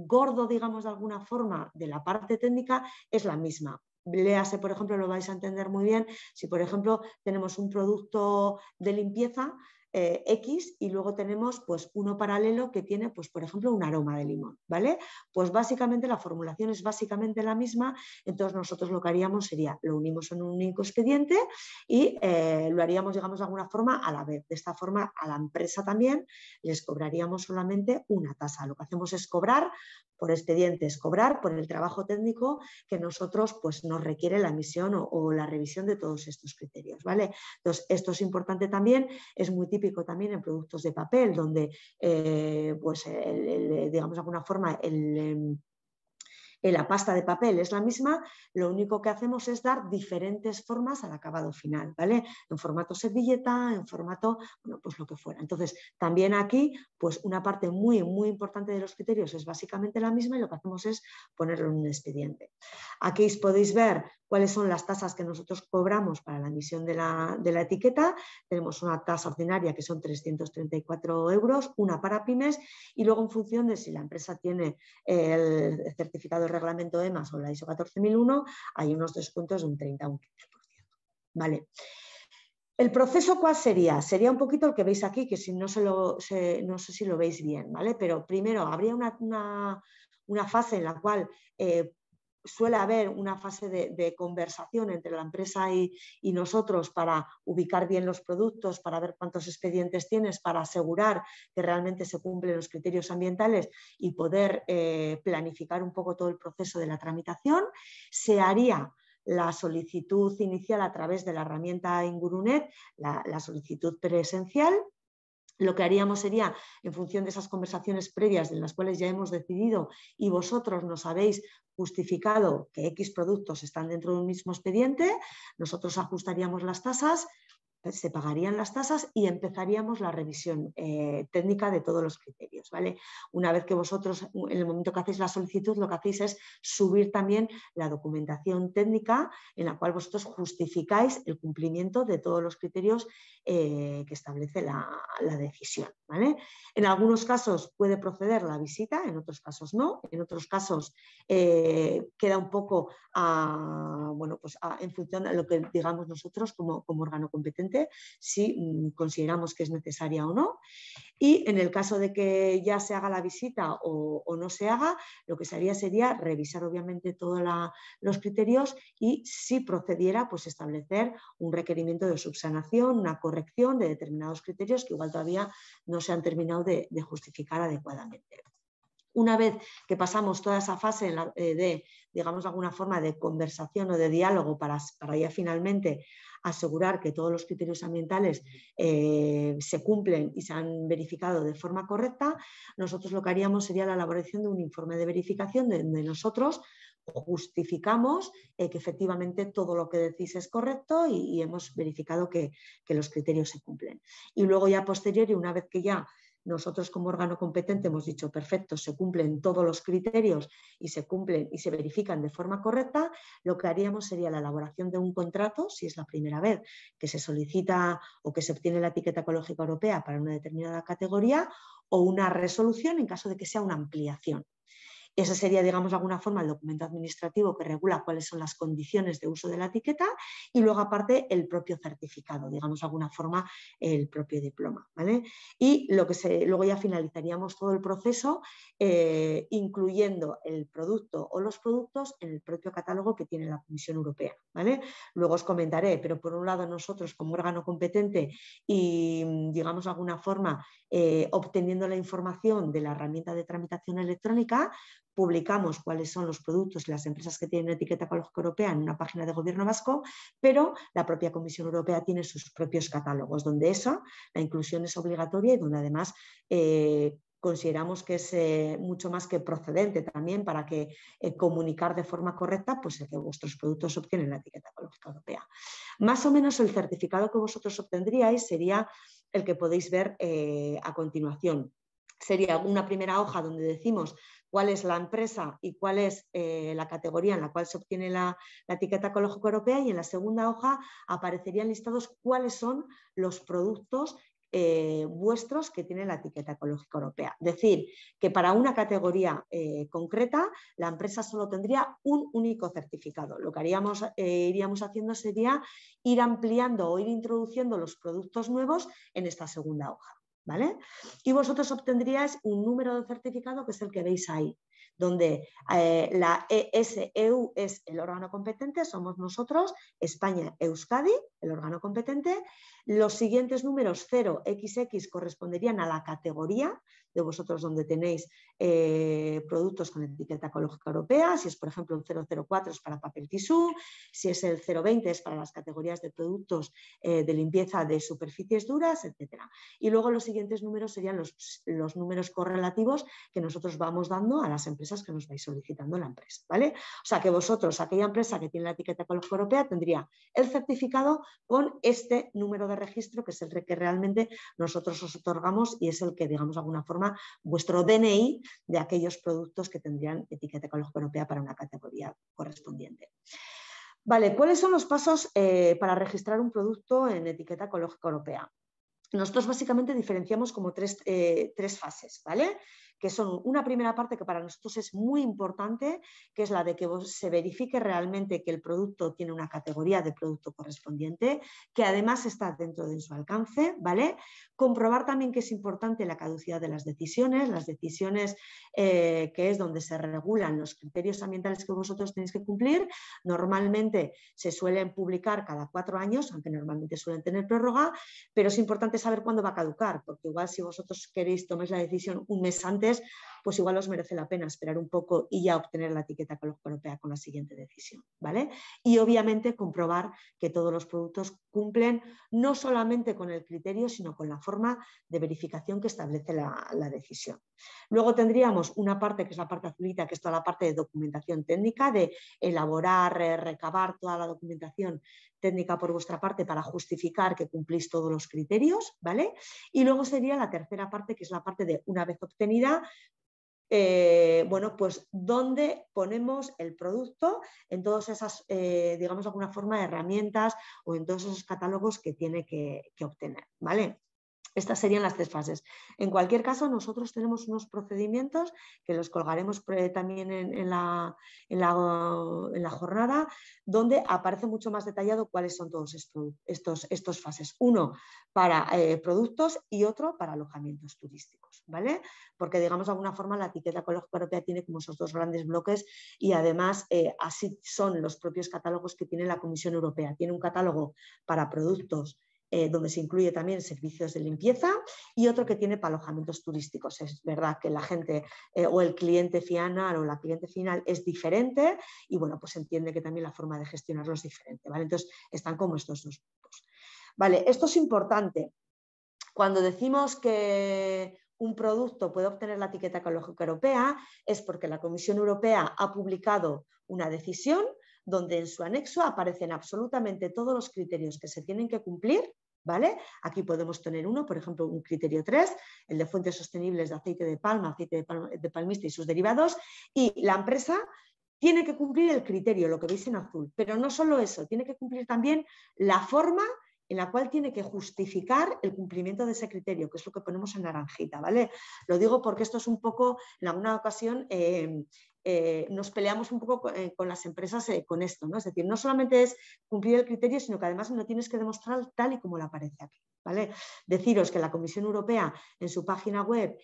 gordo, digamos de alguna forma, de la parte técnica es la misma. Léase, por ejemplo, lo vais a entender muy bien, si por ejemplo tenemos un producto de limpieza, eh, X y luego tenemos pues uno paralelo que tiene pues por ejemplo un aroma de limón, ¿vale? Pues básicamente la formulación es básicamente la misma, entonces nosotros lo que haríamos sería lo unimos en un único expediente y eh, lo haríamos digamos de alguna forma a la vez. De esta forma a la empresa también les cobraríamos solamente una tasa. Lo que hacemos es cobrar por expedientes, cobrar por el trabajo técnico que nosotros pues nos requiere la emisión o, la revisión de todos estos criterios, ¿vale? Entonces esto es importante también, es muy típico también en productos de papel, donde, eh, pues, digamos de alguna forma, el, em, la pasta de papel es la misma, lo único que hacemos es dar diferentes formas al acabado final, ¿vale? En formato servilleta, en formato, bueno, pues lo que fuera. Entonces, también aquí, pues una parte muy, muy importante de los criterios es básicamente la misma y lo que hacemos es ponerlo en un expediente. Aquí podéis ver cuáles son las tasas que nosotros cobramos para la emisión de la, etiqueta. Tenemos una tasa ordinaria que son 334 euros, una para pymes y luego en función de si la empresa tiene el certificado de reglamento EMAS o la ISO 14001, hay unos descuentos de un 30 o un 15%. Vale. ¿El proceso cuál sería? Sería un poquito el que veis aquí, que si no, se lo, sé si lo veis bien, ¿vale? Pero primero habría una, fase en la cual eh, suele haber una fase de, conversación entre la empresa y, nosotros para ubicar bien los productos, para ver cuántos expedientes tienes, para asegurar que realmente se cumplen los criterios ambientales y poder eh, planificar un poco todo el proceso de la tramitación. Se haría la solicitud inicial a través de la herramienta Ingurunet, la solicitud presencial, lo que haríamos sería, en función de esas conversaciones previas en las cuales ya hemos decidido y vosotros nos habéis justificado que X productos están dentro de un mismo expediente, nosotros ajustaríamos las tasas se pagarían las tasas y empezaríamos la revisión eh, técnica de todos los criterios. ¿vale? Una vez que vosotros, en el momento que hacéis la solicitud, lo que hacéis es subir también la documentación técnica en la cual vosotros justificáis el cumplimiento de todos los criterios eh, que establece la, decisión. ¿vale? En algunos casos puede proceder la visita, en otros casos no. En otros casos eh, queda un poco bueno, pues en función de lo que digamos nosotros como órgano competente si mm, consideramos que es necesaria o no. Y en el caso de que ya se haga la visita o, no se haga, lo que se haría sería revisar obviamente todos los criterios y si procediera, pues establecer un requerimiento de subsanación, una corrección de determinados criterios que igual todavía no se han terminado de justificar adecuadamente. Una vez que pasamos toda esa fase eh, de, digamos, alguna forma de conversación o de diálogo para, para ya finalmente asegurar que todos los criterios ambientales eh, se cumplen y se han verificado de forma correcta, nosotros lo que haríamos sería la elaboración de un informe de verificación donde nosotros justificamos eh, que efectivamente todo lo que decís es correcto y, hemos verificado que, que, los criterios se cumplen. Y luego ya posterior, y una vez que ya nosotros como órgano competente hemos dicho, perfecto, se cumplen todos los criterios y se cumplen y se verifican de forma correcta, lo que haríamos sería la elaboración de un contrato, si es la primera vez que se solicita o que se obtiene la etiqueta ecológica europea para una determinada categoría, o una resolución en caso de que sea una ampliación. Ese sería, digamos, de alguna forma el documento administrativo que regula cuáles son las condiciones de uso de la etiqueta y luego aparte el propio certificado, digamos, de alguna forma el propio diploma. ¿vale? Y lo que se, luego ya finalizaríamos todo el proceso eh, incluyendo el producto o los productos en el propio catálogo que tiene la Comisión Europea. ¿vale? Luego os comentaré, pero por un lado nosotros como órgano competente y, digamos, de alguna forma eh, obteniendo la información de la herramienta de tramitación electrónica, publicamos cuáles son los productos y las empresas que tienen etiqueta ecológica europea en una página de gobierno vasco, pero la propia Comisión Europea tiene sus propios catálogos, donde eso, la inclusión es obligatoria y donde además eh, consideramos que es eh, mucho más que procedente también para que eh, comunicar de forma correcta pues, que vuestros productos obtienen la etiqueta ecológica europea. Más o menos el certificado que vosotros obtendríais sería el que podéis ver a continuación. Sería una primera hoja donde decimos cuál es la empresa y cuál es eh, la categoría en la cual se obtiene la, etiqueta ecológica europea y en la segunda hoja aparecerían listados cuáles son los productos eh, vuestros que tienen la etiqueta ecológica europea. Decir que para una categoría eh, concreta la empresa solo tendría un único certificado. Lo que haríamos, iríamos haciendo sería ir ampliando o ir introduciendo los productos nuevos en esta segunda hoja. Y vosotros obtendríais un número de certificado que es el que veis ahí, donde eh, la ESEU es el órgano competente, somos nosotros, España, Euskadi, el órgano competente. Los siguientes números 0XX corresponderían a la categoría de vosotros donde tenéis eh, productos con etiqueta ecológica europea, si es por ejemplo un 004 es para papel tisú, si es el 020 es para las categorías de productos eh, de limpieza de superficies duras, etc. Y luego los siguientes números serían los, los, números correlativos que nosotros vamos dando a las empresas que nos vais solicitando la empresa. ¿vale? O sea que vosotros, aquella empresa que tiene la etiqueta ecológica europea, tendría el certificado con este número de registro que es el que realmente nosotros os otorgamos y es el que, digamos, de alguna forma vuestro DNI de aquellos productos que tendrían etiqueta ecológica europea para una categoría correspondiente. Vale, ¿cuáles son los pasos eh, para registrar un producto en etiqueta ecológica europea? Nosotros básicamente diferenciamos como tres, eh, tres fases, ¿vale? Que son una primera parte que para nosotros es muy importante, que es la de que se verifique realmente que el producto tiene una categoría de producto correspondiente, que además está dentro de su alcance, ¿vale? Comprobar también que es importante la caducidad de las decisiones, las decisiones eh, que es donde se regulan los criterios ambientales que vosotros tenéis que cumplir. Normalmente se suelen publicar cada cuatro años, aunque normalmente suelen tener prórroga, pero es importante saber cuándo va a caducar, porque igual si vosotros queréis tomar la decisión un mes antes, this pues igual os merece la pena esperar un poco y ya obtener la etiqueta europea con la siguiente decisión. ¿vale? Y obviamente comprobar que todos los productos cumplen no solamente con el criterio, sino con la forma de verificación que establece la, la decisión. Luego tendríamos una parte que es la parte azulita, que es toda la parte de documentación técnica, de elaborar, recabar toda la documentación técnica por vuestra parte para justificar que cumplís todos los criterios, ¿vale? Y luego sería la tercera parte, que es la parte de una vez obtenida, eh, bueno, pues dónde ponemos el producto en todas esas, eh, digamos, de alguna forma, herramientas o en todos esos catálogos que tiene que, que obtener, ¿vale? Estas serían las tres fases. En cualquier caso, nosotros tenemos unos procedimientos que los colgaremos también en, la, jornada, donde aparece mucho más detallado cuáles son todos estos, estos fases. Uno para eh, productos y otro para alojamientos turísticos, ¿vale? Porque, digamos, de alguna forma la etiqueta ecológica europea tiene como esos dos grandes bloques y además eh, así son los propios catálogos que tiene la Comisión Europea. Tiene un catálogo para productos eh, donde se incluye también servicios de limpieza y otro que tiene para alojamientos turísticos. Es verdad que la gente eh, o el cliente final o la cliente final es diferente y bueno, pues entiende que también la forma de gestionarlo es diferente. ¿vale? Entonces están como estos dos puntos. Vale, esto es importante. Cuando decimos que un producto puede obtener la etiqueta ecológica europea es porque la Comisión Europea ha publicado una decisión donde en su anexo aparecen absolutamente todos los criterios que se tienen que cumplir ¿Vale? Aquí podemos tener uno, por ejemplo, un criterio 3, el de fuentes sostenibles de aceite de palma, aceite de, de palmista y sus derivados, y la empresa tiene que cumplir el criterio, lo que veis en azul, pero no solo eso, tiene que cumplir también la forma en la cual tiene que justificar el cumplimiento de ese criterio, que es lo que ponemos en naranjita, ¿vale? Lo digo porque esto es un poco, en alguna ocasión, eh, eh, nos peleamos un poco con, eh, las empresas con esto, ¿no? Es decir, no solamente es cumplir el criterio, sino que además lo tienes que demostrar tal y como le aparece aquí. ¿Vale? Deciros que la Comisión Europea en su página web,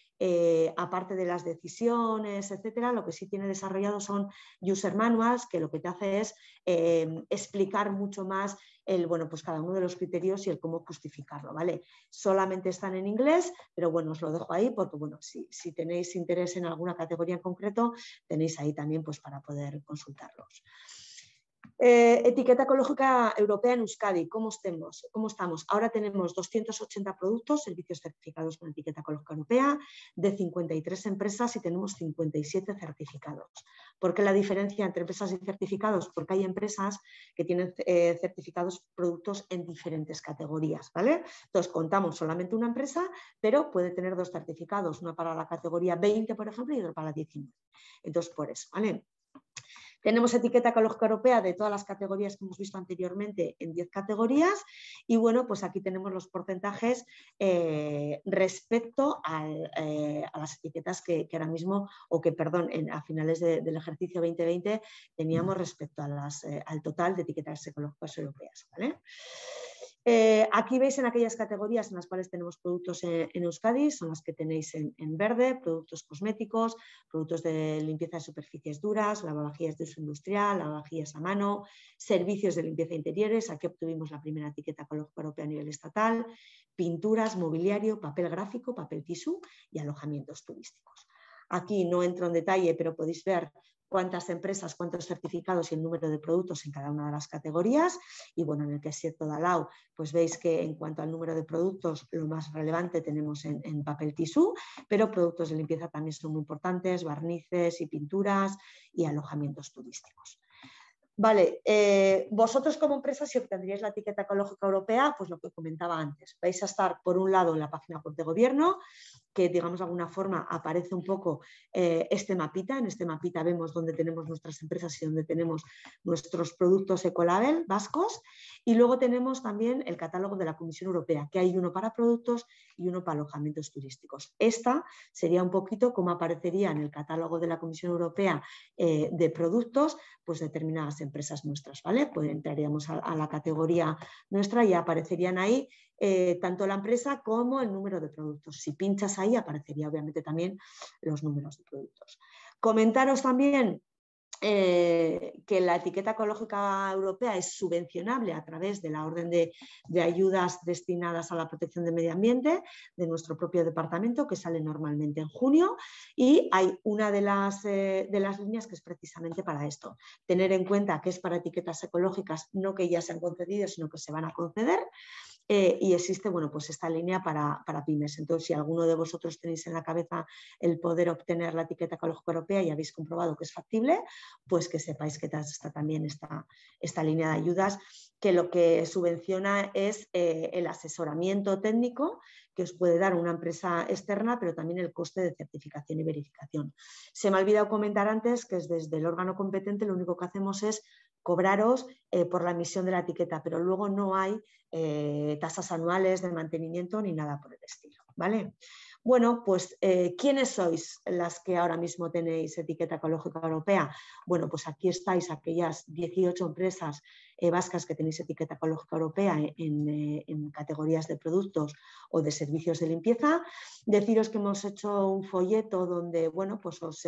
aparte de las decisiones, etcétera, lo que sí tiene desarrollado son user manuals, que lo que te hace es explicar mucho más el, bueno, pues cada uno de los criterios y el cómo justificarlo, ¿vale? Solamente están en inglés, pero bueno, os lo dejo ahí porque, bueno, si, si tenéis interés en alguna categoría en concreto, tenéis ahí también pues para poder consultarlos. Eh, etiqueta ecológica europea en Euskadi, ¿cómo, estemos, ¿cómo estamos? Ahora tenemos 280 productos, servicios certificados con etiqueta ecológica europea, de 53 empresas y tenemos 57 certificados. ¿Por qué la diferencia entre empresas y certificados? Porque hay empresas que tienen eh, certificados productos en diferentes categorías. ¿vale? Entonces, contamos solamente una empresa, pero puede tener dos certificados, una para la categoría 20, por ejemplo, y otra para la 19. Entonces, por eso. ¿vale? Tenemos etiqueta ecológica europea de todas las categorías que hemos visto anteriormente en 10 categorías y bueno, pues aquí tenemos los porcentajes eh, respecto eh, a las etiquetas que, ahora mismo, o que perdón, a finales del ejercicio 2020 teníamos respecto eh, al total de etiquetas ecológicas europeas. ¿vale? Eh, aquí veis en aquellas categorías en las cuales tenemos productos en, Euskadi, son las que tenéis en, verde, productos cosméticos, productos de limpieza de superficies duras, lavavajillas de uso industrial, lavavajillas a mano, servicios de limpieza interiores, aquí obtuvimos la primera etiqueta ecológica europea a nivel estatal, pinturas, mobiliario, papel gráfico, papel tisú y alojamientos turísticos. Aquí no entro en detalle, pero podéis ver cuántas empresas, cuántos certificados y el número de productos en cada una de las categorías. Y bueno, en el que es cierto Dalau, pues veis que en cuanto al número de productos, lo más relevante tenemos en, papel tisú, pero productos de limpieza también son muy importantes, barnices y pinturas y alojamientos turísticos. Vale, eh, vosotros como empresa, si obtendríais la etiqueta ecológica europea, pues lo que comentaba antes, vais a estar por un lado en la página web de gobierno, que digamos de alguna forma aparece un poco eh, este mapita. En este mapita vemos dónde tenemos nuestras empresas y dónde tenemos nuestros productos Ecolabel vascos. Y luego tenemos también el catálogo de la Comisión Europea, que hay uno para productos y uno para alojamientos turísticos. Esta sería un poquito como aparecería en el catálogo de la Comisión Europea eh, de productos, pues determinadas empresas nuestras, ¿vale? Pues entraríamos a, a la categoría nuestra y aparecerían ahí eh, tanto la empresa como el número de productos. Si pinchas ahí aparecería obviamente también los números de productos. Comentaros también eh, que la etiqueta ecológica europea es subvencionable a través de la orden de, ayudas destinadas a la protección del medio ambiente de nuestro propio departamento, que sale normalmente en junio, y hay una eh, de las líneas que es precisamente para esto. Tener en cuenta que es para etiquetas ecológicas, no que ya se han concedido, sino que se van a conceder. Eh, y existe bueno, pues esta línea para, pymes. Entonces, si alguno de vosotros tenéis en la cabeza el poder obtener la etiqueta ecológica europea y habéis comprobado que es factible, pues que sepáis que está también esta, esta línea de ayudas que lo que subvenciona es eh, el asesoramiento técnico que os puede dar una empresa externa, pero también el coste de certificación y verificación. Se me ha olvidado comentar antes que desde el órgano competente lo único que hacemos es cobraros eh, por la emisión de la etiqueta, pero luego no hay eh, tasas anuales de mantenimiento ni nada por el estilo. ¿vale? Bueno, pues eh, ¿quiénes sois las que ahora mismo tenéis etiqueta ecológica europea? Bueno, pues aquí estáis aquellas 18 empresas eh, vascas que tenéis etiqueta ecológica europea eh, en, categorías de productos o de servicios de limpieza. Deciros que hemos hecho un folleto donde, bueno, pues os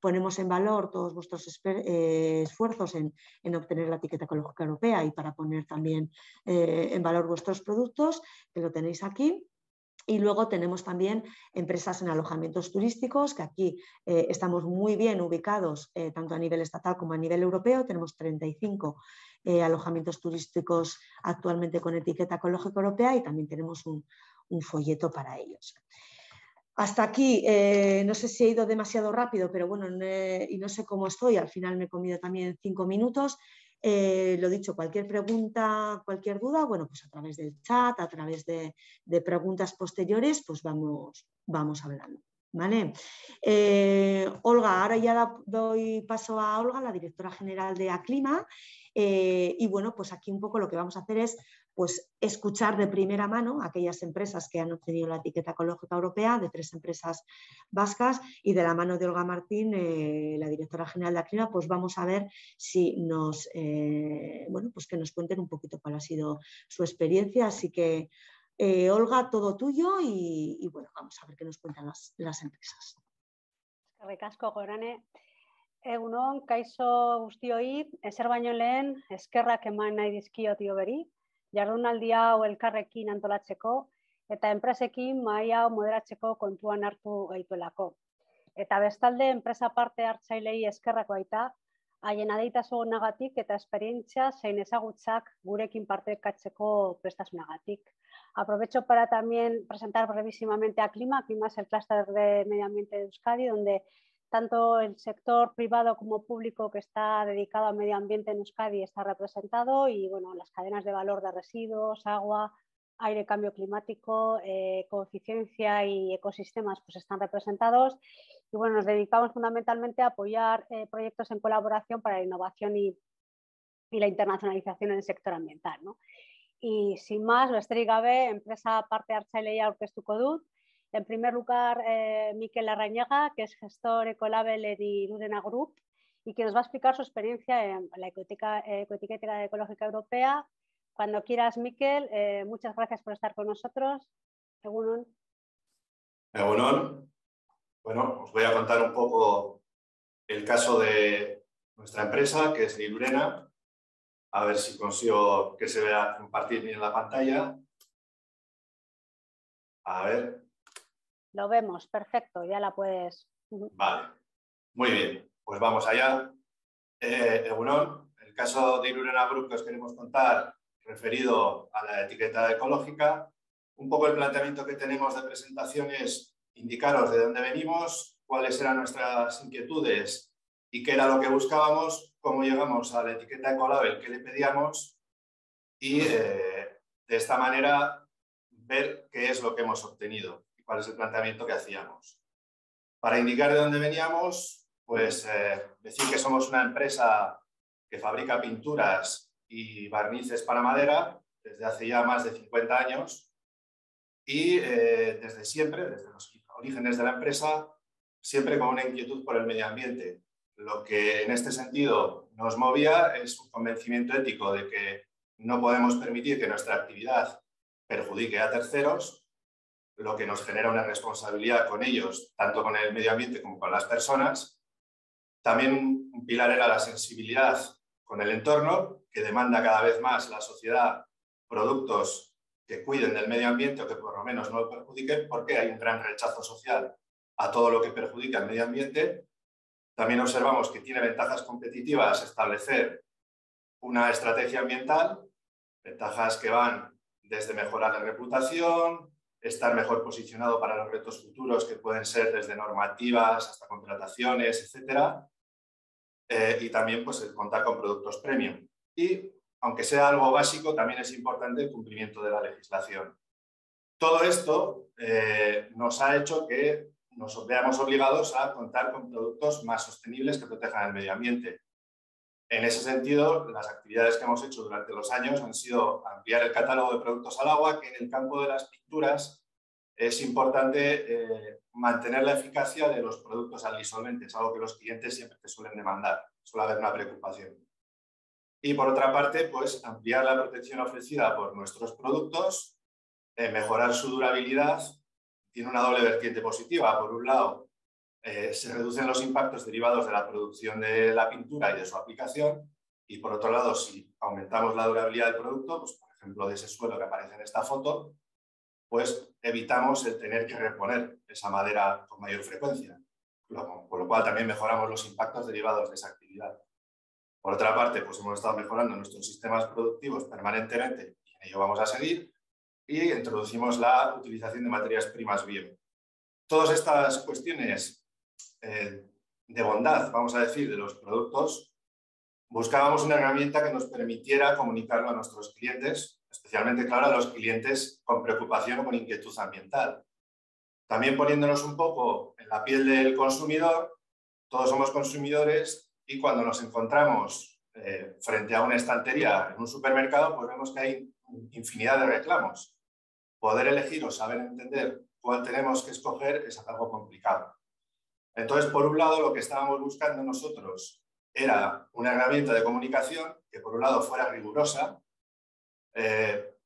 ponemos en valor todos vuestros esfuerzos en, en, obtener la etiqueta ecológica europea y para poner también en valor vuestros productos, que lo tenéis aquí. Y luego tenemos también empresas en alojamientos turísticos, que aquí eh, estamos muy bien ubicados, eh, tanto a nivel estatal como a nivel europeo. Tenemos 35 eh, alojamientos turísticos actualmente con etiqueta ecológica europea y también tenemos un, folleto para ellos. hasta aquí, no sé si he ido demasiado rápido, pero bueno, y no sé cómo estoy, al final me he comido también cinco minutos. Eh, lo dicho, cualquier pregunta, cualquier duda, bueno, pues a través del chat, a través de, preguntas posteriores, pues vamos, vamos hablando. ¿Vale? Eh, Olga, ahora ya doy paso a Olga, la directora general de Aclima, y bueno, pues aquí un poco lo que vamos a hacer es pues escuchar de primera mano aquellas empresas que han obtenido la etiqueta ecológica europea, de tres empresas vascas, y de la mano de Olga Martín, eh, la directora general de Aclima, pues vamos a ver si nos, eh, bueno, pues que nos cuenten un poquito cuál ha sido su experiencia. Así que, eh, Olga, todo tuyo y, bueno, vamos a ver qué nos cuentan las, las empresas. Recasco, Gorane. Egunon, kaixo guztioi, eser baino lehen, eskerrak eman nahi dizkio tio beri, jardunaldi hau elkarrekin antolatzeko eta enpresekin mai hau moderatzeko kontuan hartu gaituelako. Eta bestalde, enpresa parte hartzailei eskerrako aita, haien adeitazu nagatik eta esperientzia zein ezagutzak gurekin partekatzeko prestasunagatik. Aprovecho para también presentar brevísimamente a Clima. Clima es el clúster de medio ambiente de Euskadi, donde tanto el sector privado como público que está dedicado al medio ambiente en Euskadi está representado y bueno, las cadenas de valor de residuos, agua, aire, cambio climático, eh, coeficiencia y ecosistemas pues están representados. Y bueno, nos dedicamos fundamentalmente a apoyar eh, proyectos en colaboración para la innovación y, la internacionalización en el sector ambiental. Y sin más, besterik gabe, enpresa parte hartzaileia aurkeztuko dut, En primer lugar, eh, Miquel Arrañaga, que es gestor Ecolabel de Ludena Group y que nos va a explicar su experiencia en la ecoetiqueta ecológica europea. Cuando quieras, Miquel, eh, muchas gracias por estar con nosotros. Egunon. Egunon. Bueno, os voy a contar un poco el caso de nuestra empresa, que es Librena. A ver si consigo que se vea compartir bien la pantalla. A ver, lo vemos, perfecto, ya la puedes. Vale, muy bien, pues vamos allá. Eh, el caso de Irurena Group que os queremos contar referido a la etiqueta ecológica. Un poco el planteamiento que tenemos de presentación es indicaros de dónde venimos, cuáles eran nuestras inquietudes y qué era lo que buscábamos, cómo llegamos a la etiqueta Ecolabel que le pedíamos y eh, de esta manera ver qué es lo que hemos obtenido cuál es el planteamiento que hacíamos. Para indicar de dónde veníamos, pues eh, decir que somos una empresa que fabrica pinturas y barnices para madera desde hace ya más de 50 años y eh, desde siempre, desde los orígenes de la empresa, siempre con una inquietud por el medio ambiente. Lo que en este sentido nos movía es un convencimiento ético de que no podemos permitir que nuestra actividad perjudique a terceros lo que nos genera una responsabilidad con ellos, tanto con el medio ambiente como con las personas. También un pilar era la sensibilidad con el entorno, que demanda cada vez más la sociedad productos que cuiden del medio ambiente o que por lo menos no lo perjudiquen, porque hay un gran rechazo social a todo lo que perjudica el medio ambiente. También observamos que tiene ventajas competitivas establecer una estrategia ambiental, ventajas que van desde mejorar la reputación, estar mejor posicionado para los retos futuros que pueden ser desde normativas hasta contrataciones, etcétera. Eh, y también pues, el contar con productos premium. Y aunque sea algo básico, también es importante el cumplimiento de la legislación. Todo esto eh, nos ha hecho que nos veamos obligados a contar con productos más sostenibles que protejan el medio ambiente. En ese sentido, las actividades que hemos hecho durante los años han sido ampliar el catálogo de productos al agua, que en el campo de las pinturas es importante eh, mantener la eficacia de los productos antisolventes, algo que los clientes siempre te suelen demandar, suele haber una preocupación. Y por otra parte, pues ampliar la protección ofrecida por nuestros productos, eh, mejorar su durabilidad, tiene una doble vertiente positiva. Por un lado, eh, se reducen los impactos derivados de la producción de la pintura y de su aplicación. Y por otro lado, si aumentamos la durabilidad del producto, pues, por ejemplo, de ese suelo que aparece en esta foto, pues evitamos el tener que reponer esa madera con mayor frecuencia, con lo cual también mejoramos los impactos derivados de esa actividad. Por otra parte, pues hemos estado mejorando nuestros sistemas productivos permanentemente y en ello vamos a seguir. Y introducimos la utilización de materias primas bio. todas estas cuestiones eh, de bondad, vamos a decir, de los productos, buscábamos una herramienta que nos permitiera comunicarlo a nuestros clientes, especialmente, claro, a los clientes con preocupación o con inquietud ambiental. También poniéndonos un poco en la piel del consumidor, todos somos consumidores y cuando nos encontramos eh, frente a una estantería en un supermercado, pues vemos que hay infinidad de reclamos. Poder elegir o saber entender cuál tenemos que escoger es algo complicado. Entonces, por un lado, lo que estábamos buscando nosotros era una herramienta de comunicación que, por un lado, fuera rigurosa. Eh,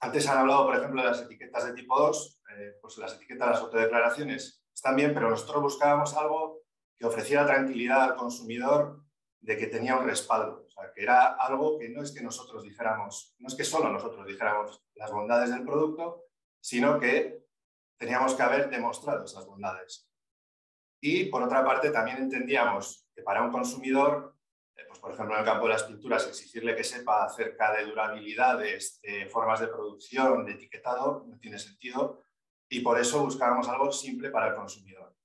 antes han hablado, por ejemplo, de las etiquetas de tipo 2, eh, pues las etiquetas, las autodeclaraciones están bien, pero nosotros buscábamos algo que ofreciera tranquilidad al consumidor de que tenía un respaldo, que era algo que no es que nosotros dijéramos, no es que solo nosotros dijéramos las bondades del producto, sino que teníamos que haber demostrado esas bondades. Y por otra parte, también entendíamos que para un consumidor, eh, pues por ejemplo en el campo de las pinturas, exigirle que sepa acerca de durabilidades, de formas de producción, de etiquetado, no tiene sentido. Y por eso buscábamos algo simple para el consumidor.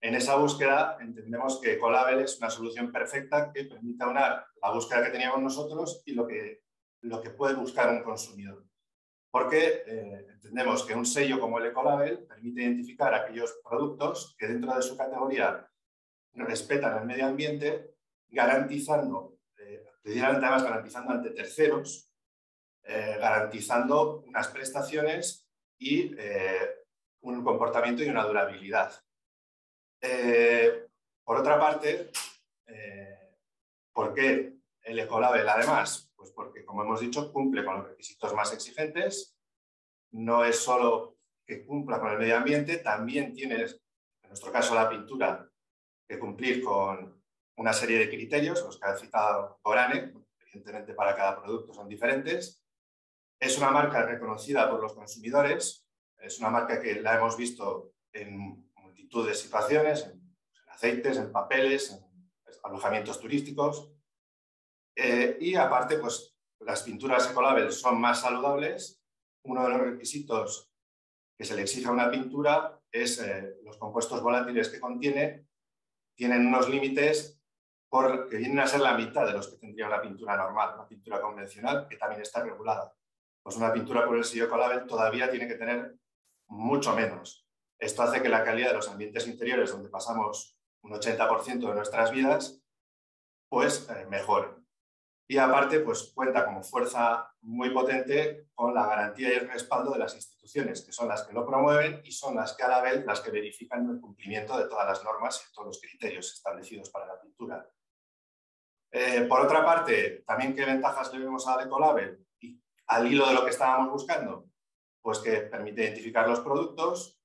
En esa búsqueda entendemos que Colabel es una solución perfecta que permite aunar la búsqueda que teníamos nosotros y lo que, lo que puede buscar un consumidor porque eh, entendemos que un sello como el Ecolabel permite identificar aquellos productos que dentro de su categoría respetan el medio ambiente, garantizando, eh, además garantizando ante terceros, eh, garantizando unas prestaciones y un comportamiento y una durabilidad. Por otra parte, ¿por qué el Ecolabel además? Pues porque, como hemos dicho, cumple con los requisitos más exigentes. No es solo que cumpla con el medio ambiente, también tiene, en nuestro caso la pintura, que cumplir con una serie de criterios, los que ha citado Gorane, evidentemente para cada producto son diferentes. Es una marca reconocida por los consumidores, es una marca que la hemos visto en multitud de situaciones, en, aceites, en papeles, en alojamientos turísticos. Eh, y aparte, pues las pinturas Ecolabel son más saludables. Uno de los requisitos que se le exige a una pintura es eh, los compuestos volátiles que contiene. Tienen unos límites que vienen a ser la mitad de los que tendría una pintura normal, una pintura convencional, que también está regulada. Pues una pintura por el sello Ecolabel todavía tiene que tener mucho menos. Esto hace que la calidad de los ambientes interiores, donde pasamos un 80% de nuestras vidas, pues eh, mejore. Y aparte, pues cuenta como fuerza muy potente con la garantía y el respaldo de las instituciones, que son las que lo promueven y son las que a la vez las que verifican el cumplimiento de todas las normas y todos los criterios establecidos para la pintura. Eh, por otra parte, también qué ventajas le vemos a Decolabel y al hilo de lo que estábamos buscando, pues que permite identificar los productos.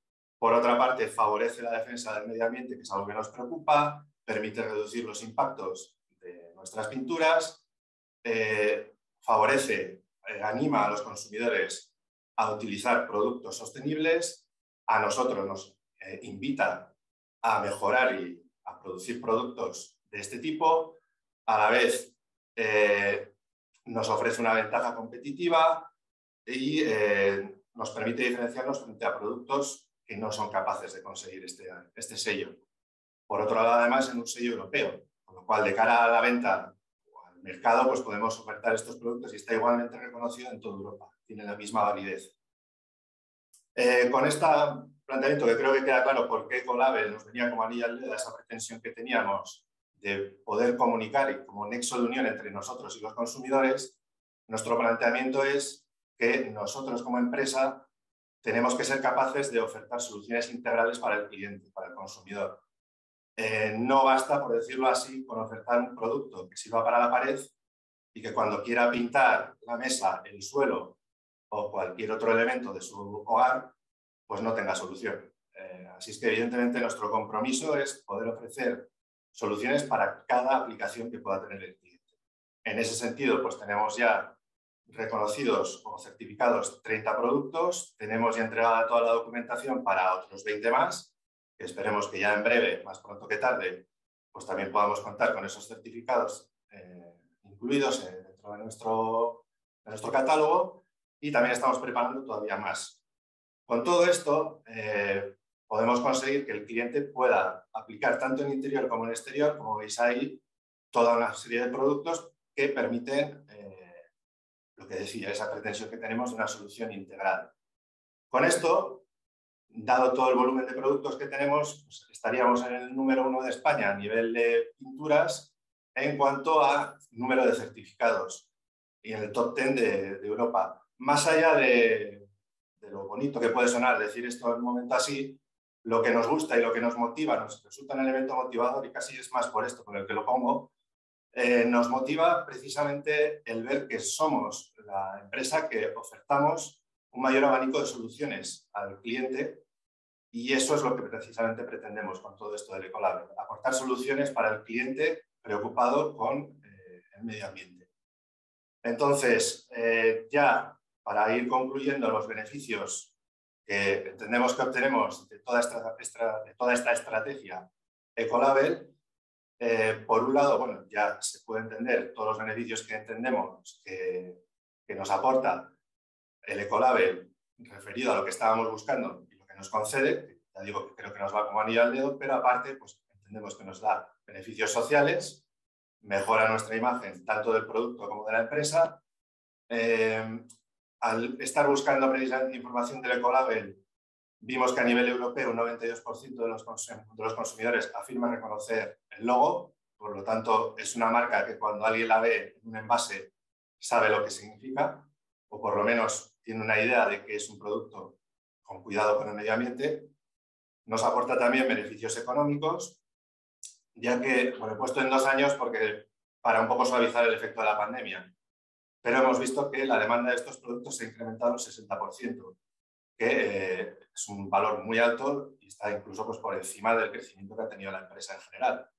Por otra parte, favorece la defensa del medio ambiente, que es algo que nos preocupa, permite reducir los impactos de nuestras pinturas eh, favorece, eh, anima a los consumidores a utilizar productos sostenibles, a nosotros nos eh, invita a mejorar y a producir productos de este tipo, a la vez nos ofrece una ventaja competitiva y nos permite diferenciarnos frente a productos que no son capaces de conseguir este, este sello. Por otro lado, además, en un sello europeo, con lo cual, de cara a la venta mercado, pues podemos ofertar estos productos y está igualmente reconocido en toda Europa, tiene la misma validez. Eh, con este planteamiento que creo que queda claro por qué Colabel nos venía como anilla al esa pretensión que teníamos de poder comunicar y como nexo de unión entre nosotros y los consumidores, nuestro planteamiento es que nosotros como empresa tenemos que ser capaces de ofertar soluciones integrales para el cliente, para el consumidor. Eh, no basta, por decirlo así, con ofertar un producto que sirva para la pared y que cuando quiera pintar la mesa, el suelo o cualquier otro elemento de su hogar, pues no tenga solución. Eh, así es que evidentemente nuestro compromiso es poder ofrecer soluciones para cada aplicación que pueda tener el cliente. En ese sentido, pues tenemos ya reconocidos o certificados 30 productos, tenemos ya entregada toda la documentación para otros 20 más esperemos que ya en breve, más pronto que tarde, pues también podamos contar con esos certificados eh, incluidos dentro de nuestro, nuestro catálogo y también estamos preparando todavía más. Con todo esto, eh, podemos conseguir que el cliente pueda aplicar tanto en interior como en exterior, como veis ahí, toda una serie de productos que permiten eh, que decía, esa pretensión que tenemos de una solución integral. Con esto, dado todo el volumen de productos que tenemos, pues estaríamos en el número uno de España a nivel de pinturas en cuanto a número de certificados y en el top 10 de, Europa. Más allá de, de, lo bonito que puede sonar decir esto en un momento así, lo que nos gusta y lo que nos motiva, nos resulta un elemento motivador y casi es más por esto por el que lo pongo, eh, nos motiva precisamente el ver que somos la empresa que ofertamos un mayor abanico de soluciones al cliente y eso es lo que precisamente pretendemos con todo esto del Ecolab, aportar soluciones para el cliente preocupado con eh, el medio ambiente. Entonces, eh, ya para ir concluyendo los beneficios que entendemos que obtenemos de toda esta, de toda esta estrategia Ecolabel, eh, por un lado, bueno, ya se puede entender todos los beneficios que entendemos que, nos aporta el Ecolabel referido a lo que estábamos buscando y lo que nos concede, ya digo que creo que nos va como anillo al dedo, pero aparte, pues entendemos que nos da beneficios sociales, mejora nuestra imagen tanto del producto como de la empresa. Eh, al estar buscando precisamente información del Ecolabel, Vimos que a nivel europeo un 92% de los, de los consumidores afirma reconocer el logo, por lo tanto es una marca que cuando alguien la ve en un envase sabe lo que significa, o por lo menos tiene una idea de que es un producto con cuidado con el medio ambiente. Nos aporta también beneficios económicos, ya que, bueno, he puesto en dos años porque para un poco suavizar el efecto de la pandemia, pero hemos visto que la demanda de estos productos se ha incrementado un 60%, que eh, es un valor muy alto y está incluso pues, por encima del crecimiento que ha tenido la empresa en general.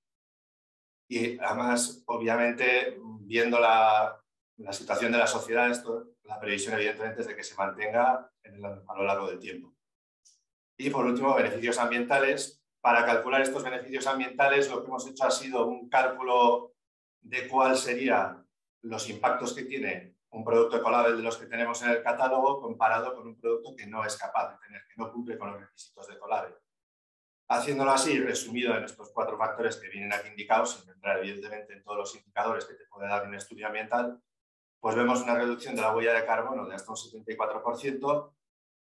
Y además, obviamente, viendo la, la situación de la sociedad, esto, la previsión evidentemente es de que se mantenga a lo largo del tiempo. Y por último, beneficios ambientales. Para calcular estos beneficios ambientales, lo que hemos hecho ha sido un cálculo de cuál serían los impactos que tiene un producto Ecolabel de los que tenemos en el catálogo comparado con un producto que no es capaz de tener, que no cumple con los requisitos de Ecolabel. Haciéndolo así, resumido en estos cuatro factores que vienen aquí indicados, sin entrar evidentemente en todos los indicadores que te puede dar un estudio ambiental, pues vemos una reducción de la huella de carbono de hasta un 74%,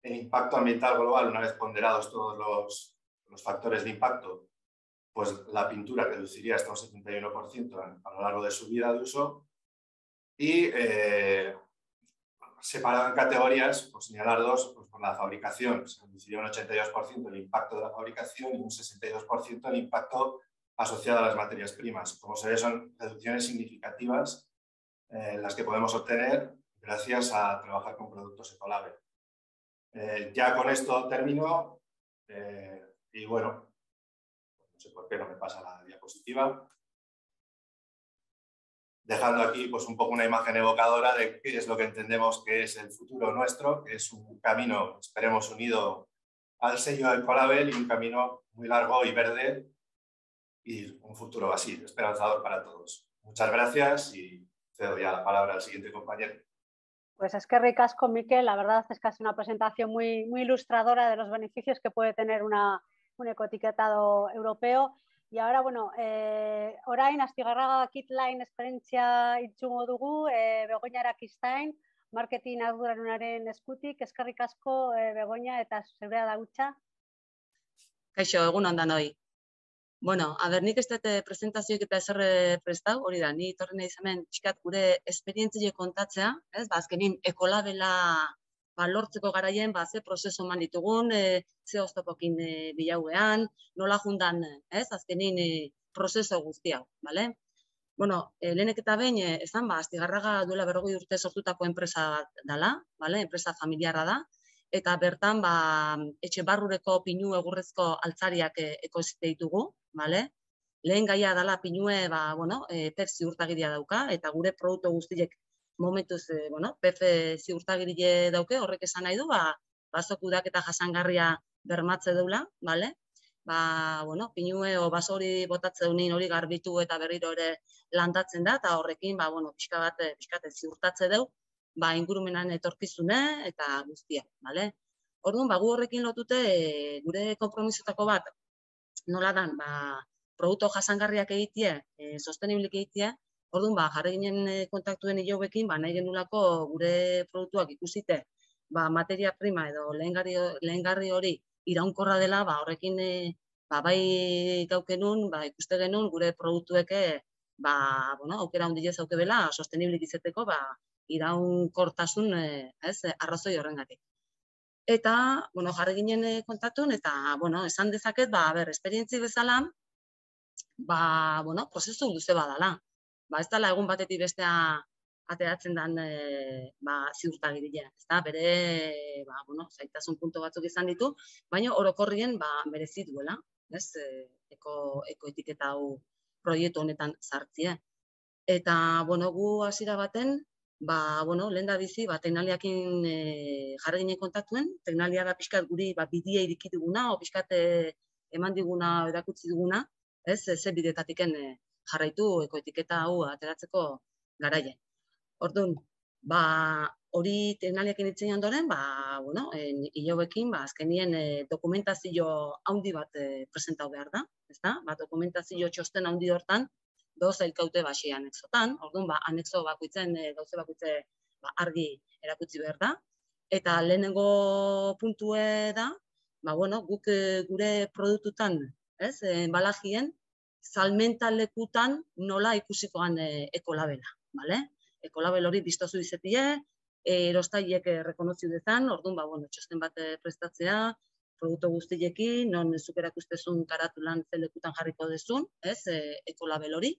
el impacto ambiental global, una vez ponderados todos los, los factores de impacto, pues la pintura reduciría hasta un 71% a lo largo de su vida de uso. Y eh, separado en categorías, por señalar dos, pues por la fabricación, se reduciría un 82% el impacto de la fabricación y un 62% el impacto asociado a las materias primas. Como se ve, son reducciones significativas eh, las que podemos obtener gracias a trabajar con productos Ecolabel. Eh, ya con esto termino eh, y bueno, no sé por qué no me pasa la diapositiva dejando aquí pues, un poco una imagen evocadora de qué es lo que entendemos que es el futuro nuestro, que es un camino, esperemos, unido al sello del Colabel y un camino muy largo y verde y un futuro así, esperanzador para todos. Muchas gracias y cedo ya la palabra al siguiente compañero. Pues es que ricasco, Miquel. La verdad es que sido una presentación muy, muy ilustradora de los beneficios que puede tener una, un ecoetiquetado europeo. Y ahora, bueno, eh, orain, astigarraga kitlain esperientzia itxungo dugu, eh, Begoña Arakistain, marketing arduranunaren eskutik, eskarrik asko eh, Begoña eta zeurea da gutxa. Kaixo, egun ondan hoi. Bueno, a ber, nik ez dute presentazioik eta eserre prestau, hori da, ni torri nahi hemen txikat gure esperientzile kontatzea, ez, ba, azkenin ekolabela ba, lortzeko garaien ba, ze prozesu eman ditugun, e, ze oztopokin e, bilauean, nola jundan, ez, azkenin e, prozesu guzti hau, bale? Bueno, e, lehenek eta behin, e, esan, ba, astigarraga duela berrogoi urte sortutako enpresa dela, bale? enpresa familiarra da, eta bertan, ba, etxe barrureko pinu egurrezko altzariak e, ekozite ditugu, bale? Lehen gaia dela pinue, ba, bueno, e, pep ziurtagiria dauka, eta gure produktu guztiek momentuz, e, bueno, PF ziurtagirile dauke, horrek esan nahi du, ba, bazokudak eta jasangarria bermatze deula, bale? Ba, bueno, pinue o basori botatze dunin hori garbitu eta berriro ere landatzen da, eta horrekin, ba, bueno, pixka bat, pixka ziurtatze deu, ba, ingurumenan etorkizune eta guztia, bale? Orduan, ba, gu horrekin lotute e, gure kompromisotako bat, nola dan, ba, produktu jasangarriak egitea, e, sosteniblik egitea, orduan, ba, jarri ginen e, kontaktuen hilobekin, ba, nahi genulako gure produktuak ikusite, ba, materia prima edo lehengarri, lehengarri hori iraunkorra dela, ba, horrekin e, ba, bai gaukenun, ba, ikuste genuen gure produktueke ba, bueno, aukera hundi auke bela, sosteniblik izeteko, ba, iraunkortasun eh, ez, arrazoi horrengatik. Eta, bueno, jarri ginen eh, kontaktun, eta, bueno, esan dezaket, ba, ber, esperientzi bezala, ba, bueno, prozesu luze badala. Ba, ez dala egun batetik bestea ateratzen den e, ba, ziurtagiria. Ez da, bere, ba, bueno, zaitasun punto batzuk izan ditu, baina orokorrien, ba, merezi duela, ez, e, eko, eko etiketa hau proiektu honetan sartzea. Eta, bueno, gu hasiera baten, ba, bueno, lehen da bizi, ba, teknaliakin e, jarri ginen kontaktuen, teknalia da pixkat guri ba, bidea iriki duguna, o pixkat eman diguna, erakutsi duguna, ez, ze bidetatiken e, jarraitu ekoetiketa hau ateratzeko garaien. Orduan, ba, hori teknaliakin itzen ondoren, ba, bueno, en, hilobekin, ba, azkenien e, dokumentazio handi bat e, presentau behar da, ez da? Ba, dokumentazio txosten handi hortan, doz elkaute basi anexotan, orduan, ba, anexo bakuitzen, e, gauze bakutze ba, argi erakutsi behar da. Eta lehenengo puntue da, ba, bueno, guk e, gure produktutan, ez, e, salmentan lekutan nola ikusikoan e, ekolabela, bale? Ekolabel hori biztozu izetie, erostaiek rekonozio dezan, orduan, ba, bueno, txosten bat eh, prestatzea, produktu guztiekin, non zuk erakustezun karatu lan zelekutan jarriko dezun, ez, e, ekolabel hori.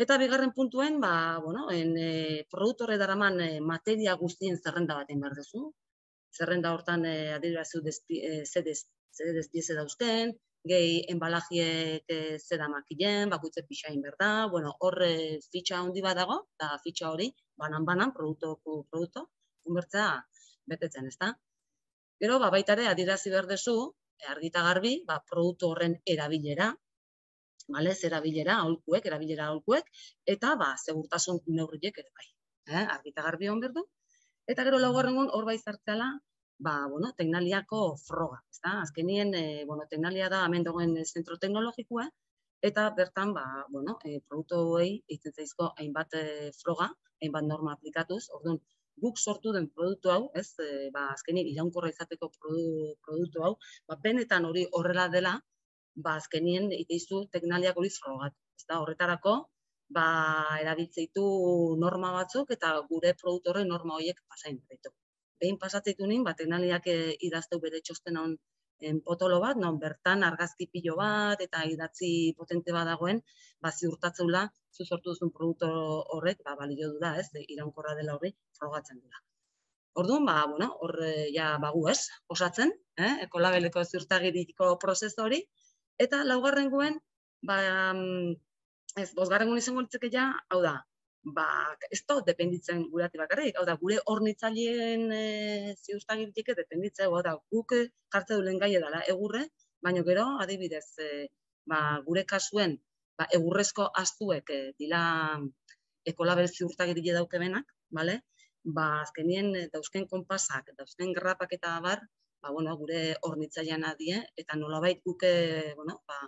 Eta bigarren puntuen, ba, bueno, en, e, produktu daraman e, materia guztien zerrenda baten behar dezu. Zerrenda hortan e, adirazu zedez dauzken, gehi enbalajiek e, zeda makilen, bakuitze pixain berda, bueno, horre fitxa handi badago, eta fitxa hori banan-banan, produktu, produktu, unbertzea betetzen, ez da? Gero, ba, baita ere, adirazi behar dezu, argita garbi, ba, produktu horren erabilera, bale, erabilera, aholkuek, erabilera aholkuek, eta, ba, segurtasun neurriek ere bai. Eh? Argita garbi hon berdu. Eta gero, laugarrengun, hor bai zartzeala, ba, bueno, teknaliako froga, ez da? Azkenien, e, bueno, teknalia da, hemen dagoen zentro teknologikoa, eta bertan, ba, bueno, e, produktu hori, eitzen zaizko, hainbat e, froga, hainbat norma aplikatuz, orduan, guk sortu den produktu hau, ez, e, ba, azkenik iraunkorra izateko produktu hau, ba, benetan hori horrela dela, ba, azkenien iteizu teknaliak hori frogatu. Ez da, horretarako, ba, erabiltzeitu norma batzuk eta gure produktu horre norma horiek pasain ditu. Behin pasatzeitu nien, ba, teknaliak e, idazteu bere txosten hon en potolo bat, non bertan argazki pilo bat eta idatzi potente bat dagoen, ba, ziurtatzeula zu sortu duzun produktu horrek, ba, balio du da, ez, iraunkorra dela horri, frogatzen dira. Orduan, ba, bueno, hor, eh, ja, bagu ez, osatzen, eh, ekolabeleko ziurtagiriko prozesu hori, eta laugarren guen, ba, mm, ez, bosgarren guen izango litzeke ja, hau da, ba, ez da, dependitzen gure bakarrik, hau da, gure hornitzaileen e, ziurtagiritik dependitzen, hau da, guk jartze du lehen gai edala, egurre, baina gero, adibidez, e, ba, gure kasuen, ba, egurrezko astuek e, dila ekolabel ziurtagiri dauke benak, bale? ba, azkenien eh, dauzken konpasak, dauzken grapak eta abar, ba, bueno, gure hornitzailean adie, eta nolabait guke, bueno, ba,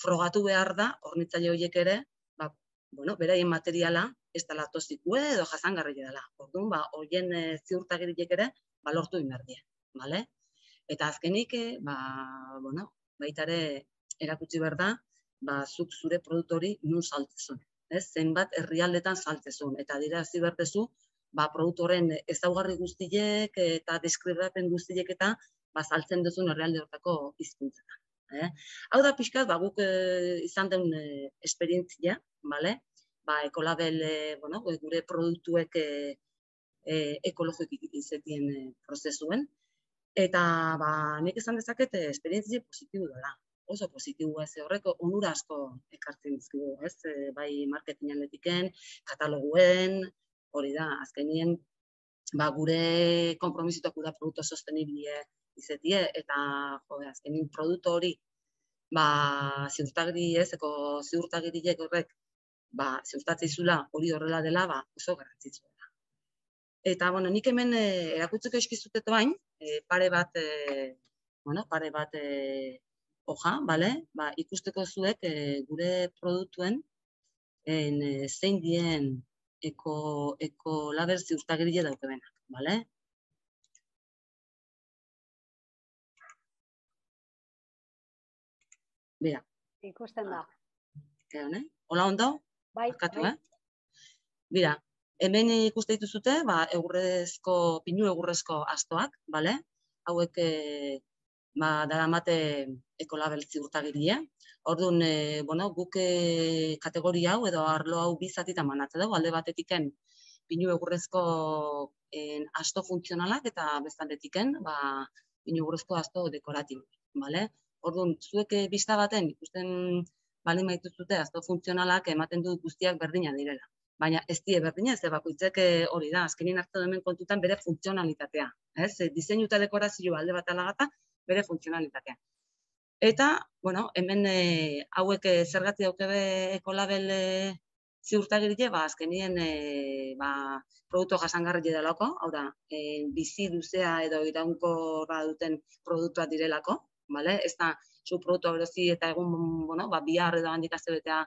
frogatu behar da, hornitzaile horiek ere, bueno, beraien materiala, ez da latozikue edo jasangarri dela. Orduan, ba, horien e, ziurtagiriek ere, ba, lortu inberdie, bale? Eta azkenik, ba, bueno, baitare erakutsi behar da, ba, zuk zure produktori nun saltzezun. Ez, zenbat herrialdetan saltzezun. Eta dira hasi bertezu, ba, produktoren ezaugarri guztiek eta deskribapen guztiek eta ba, saltzen duzun herrialde hortako hizkuntzetan. Eh? Hau da pixkat, ba, guk e, izan den e, esperientzia, bale? ba, ekolabel, e, bueno, gure produktuek e, e, ekologik izetien e, prozesuen. Eta ba, nik izan dezaket esperientzia positibu dela oso positiboa ez horreko onura asko ekartzen dizkigu, ez? E, bai marketing aldetiken, kataloguen, hori da, azkenien ba, gure konpromisituak da produktu sostenibile izetie, eta jo, azkenien produktu hori ba, ziurtagiri ez, eko ziurtagiri horrek ba, ziurtatzei zula hori horrela dela, ba, oso garrantzitsua da. Eta, bueno, nik hemen e, erakutzeko eskizutet bain, e, pare bat, e, bueno, pare bat e, hoja, bale? Ba, ikusteko zuek e, gure produktuen en, e, zein dien eko, eko laber ziurtagirile daukebenak, bale? Bera. Ikusten da. Eta, ne? Hola ondo? Bai, Barkatu, bai. eh? Bira, hemen ikuste dituzute, ba, egurrezko, pinu egurrezko astoak, bale? Hauek, e, ba, daramate ekolabel ziurtagiria. Orduan, e, bueno, guk e, kategoria hau edo arlo hau bizatita manatze dugu, alde batetiken pinu egurrezko en, asto funtzionalak eta bestaletiken, ba, pinu egurrezko asto dekoratibo, bale? Orduan, zuek e, bista baten ikusten baldin baituzute asto funtzionalak ematen du guztiak berdina direla baina ez die berdina, ez bakoitzek eh, hori da, azkenin hartu hemen kontutan bere funtzionalitatea, ez? Diseinu eta dekorazio alde bat alagata, bere funtzionalitatea. Eta, bueno, hemen e, hauek zergati daukebe ekolabel e, ziurtagirile, ba, azkenien e, ba, produktu jasangarri delako, hau da, e, bizi duzea edo iraunkorra duten produktua direlako, bale? Ez da, zu produktu erosi eta egun, bueno, ba, bihar edo handik azebetea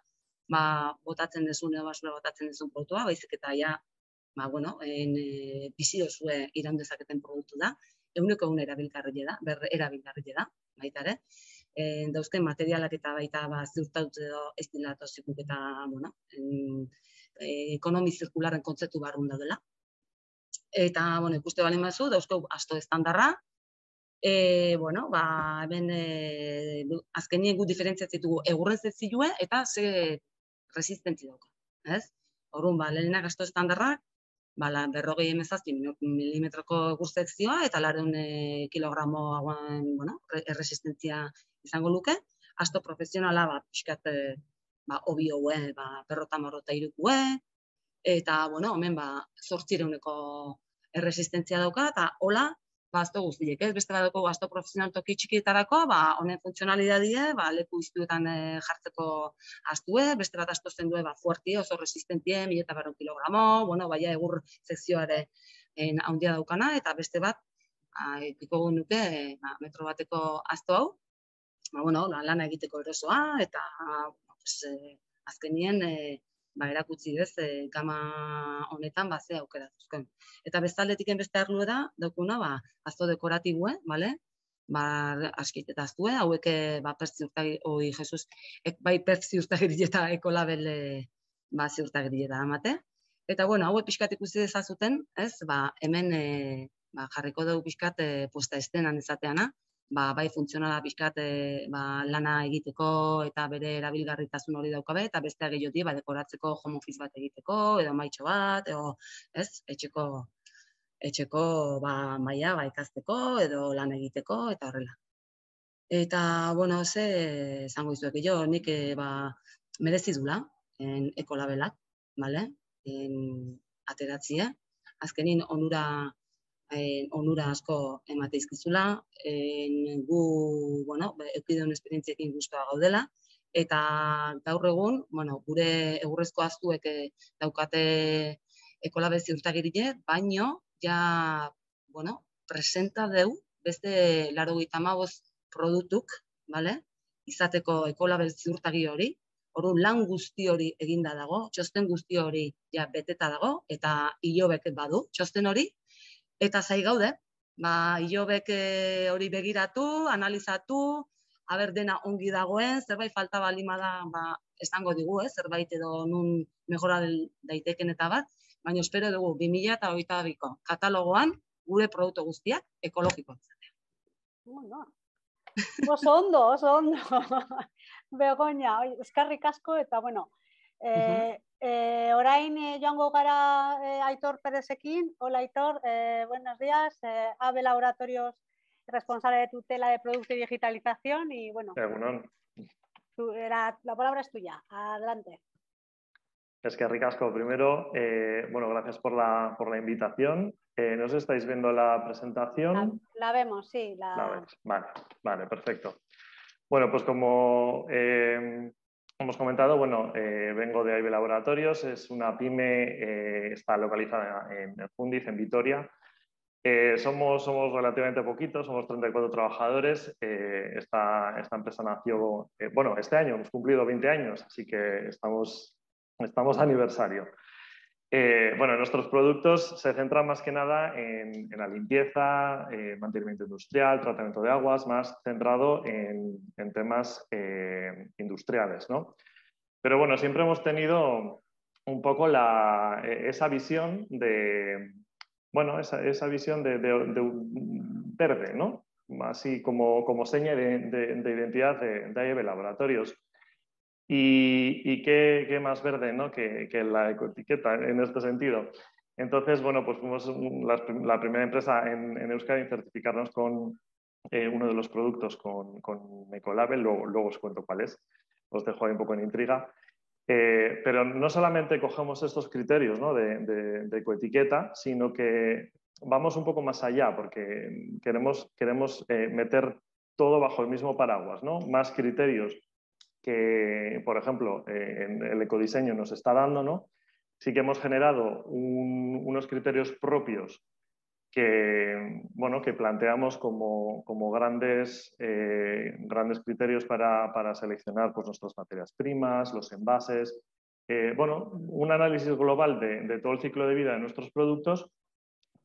ba, botatzen dezun edo basura botatzen dezun produktua, baizik eta ja, ba, bueno, en, e, bizi dozue iran dezaketen produktu da, eguneko egun erabilgarri da, ber erabilgarri da, baita ere, e, dauzken materialak eta baita ba, ziurtatut edo ez dila tozikuk eta, bueno, en, e, ekonomi zirkularen kontzeptu barrun dela. Eta, bueno, ikuste bali mazu, dauzko asto estandarra, E, bueno, ba, hemen e, azkenien gu diferentziatzitugu egurrez ez zilue eta ze resistentzi dauka, ez? Orrun ba, lehenak asto estandarrak, ba, la, berrogei emezazpi milimetroko guztekzioa eta lareun e, kilogramo hauen, bueno, erresistentzia izango luke. Asto profesionala, ba, pixkat, e, ba, obi houe, ba, berrota marrota irukue, eta, bueno, hemen, ba, zortzireuneko erresistentzia dauka, eta hola, ba, azto guztiek, ez? Beste badako azto profesional toki txikietarako, ba, honen funtzionalidadie, ba, leku iztuetan e, jartzeko astue, beste bat asto zen ba, fuerti, oso resistentie, mila eta barron kilogramo, bueno, baina egur sekzioare en, haundia daukana, eta beste bat, ikiko nuke, ba, metro bateko asto hau, ba, bueno, lana egiteko erosoa, eta, pues, eh, azkenien, eh, ba, erakutsi ez, e, gama honetan ba, ze aukera duzken. Eta bestaldetik beste arlu da, daukuna, ba, azto dekoratibue, bale? ba, askit eta aztue, hauek eh, ba, pertzi urtagi, oi, Jesus, ek, bai pertzi urtagiri eta ekolabel ba, ziurtagiri eta amate. Eta, bueno, hauek pixkat ikusi dezazuten, ez, ba, hemen e, ba, jarriko dugu pixkat e, posta estenan izateana, ba, bai funtzionala pixkat e, ba, lana egiteko eta bere erabilgarritasun hori daukabe, eta beste gehioti ba, dekoratzeko home office bat egiteko, edo maitxo bat, edo, ez, etxeko, etxeko ba, maia ba, ikasteko, edo lan egiteko, eta horrela. Eta, bueno, ze, zango izuek, jo, nik e, ba, merezi dula, en, ekolabelak, bale? En, ateratzie, azkenin onura eh, onura asko emate izkizula, eh, gu, bueno, eukidun esperientziekin guztua gaudela, eta gaur egun, bueno, gure egurrezko aztuek eh, daukate ekolabe ziurtagirile, baino, ja, bueno, presenta deu, beste laro produktuk, vale? izateko ekolabel ziurtagi hori, Ordu lan guzti hori eginda dago, txosten guzti hori ja beteta dago eta ilobek badu txosten hori eta zai gaude, ba, ilobek eh, hori begiratu, analizatu, haber dena ongi dagoen, zerbait falta balima da, ba, esango digu, eh, zerbait edo nun mejora daiteken eta bat, baina espero dugu 2000 eta hogeita biko katalogoan gure produktu guztiak ekologiko. Bueno, oso ondo, oso ondo. Begoña, eskarrik asko eta bueno, eh, E, orain e, joango gara e, Aitor Perezekin. Hola Aitor, e, buenos días. E, AVE Laboratorios, responsable de tutela de producto y digitalización. Y bueno, la, la, palabra es tuya. Adelante. Es que ricasco, primero, eh, bueno, gracias por la, por la invitación. Eh, ¿Nos estáis viendo la presentación? La, la vemos, sí. La... la vale, vale, perfecto. Bueno, pues como eh, hemos comentado, bueno, eh, vengo de AIB Laboratorios, es una pyme, eh, está localizada en Fundiz, en Vitoria. Eh, somos, somos relativamente poquitos, somos 34 trabajadores. Esta, empresa nació, bueno, este año hemos cumplido 20 años, así que estamos, estamos aniversario. Eh, bueno, nuestros productos se centran más que nada en, la limpieza, eh, mantenimiento industrial, tratamiento de aguas, más centrado en, temas eh, industriales, ¿no? Pero bueno, siempre hemos tenido un poco esa visión de, bueno, esa, visión de, verde, ¿no? Así como, como seña de, identidad de, de Laboratorios. Y, qué, más verde ¿no? que, la ecoetiqueta en este sentido. Entonces, bueno, pues fuimos la, primera empresa en, en, Euskadi en certificarnos con eh, uno de los productos con, con Ecolabel, luego, os cuento cuál es, os dejo ahí un poco en intriga. Eh, pero no solamente cogemos estos criterios ¿no? de, de, ecoetiqueta, sino que vamos un poco más allá, porque queremos, queremos eh, meter todo bajo el mismo paraguas, ¿no? más criterios que, por ejemplo, eh, en el ecodiseño nos está dando, ¿no? Sí que hemos generado unos criterios propios que, bueno, que planteamos como, como grandes, eh, grandes criterios para, para seleccionar pues, nuestras materias primas, los envases. Eh, bueno, un análisis global de, de, todo el ciclo de vida de nuestros productos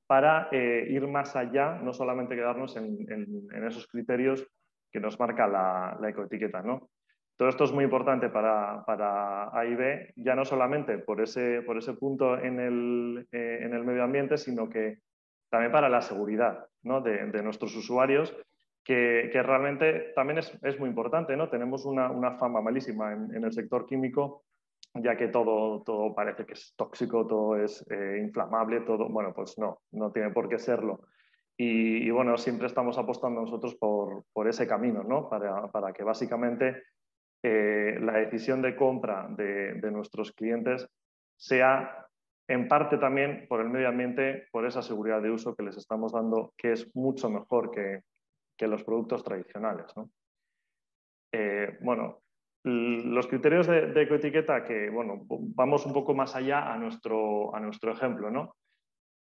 para ir más allá, no solamente quedarnos en, en, esos criterios que nos marca la, la ecoetiqueta, ¿no? Todo esto es muy importante para, para AIB, ya no solamente por ese, por ese punto en el, eh, en el medio ambiente, sino que también para la seguridad ¿no? de, de, nuestros usuarios, que, que realmente también es, es, muy importante. ¿no? Tenemos una, una fama malísima en, el sector químico, ya que todo, todo parece que es tóxico, todo es eh, inflamable, todo, bueno, pues no, no tiene por qué serlo. Y, y, bueno, siempre estamos apostando nosotros por, por ese camino, ¿no? Para, para que básicamente eh, la decisión de compra de, nuestros clientes sea en parte también por el medio ambiente, por esa seguridad de uso que les estamos dando, que es mucho mejor que, los productos tradicionales. Eh, bueno, los criterios de, de, ecoetiqueta que, bueno, vamos un poco más allá a nuestro, a nuestro ejemplo, ¿no?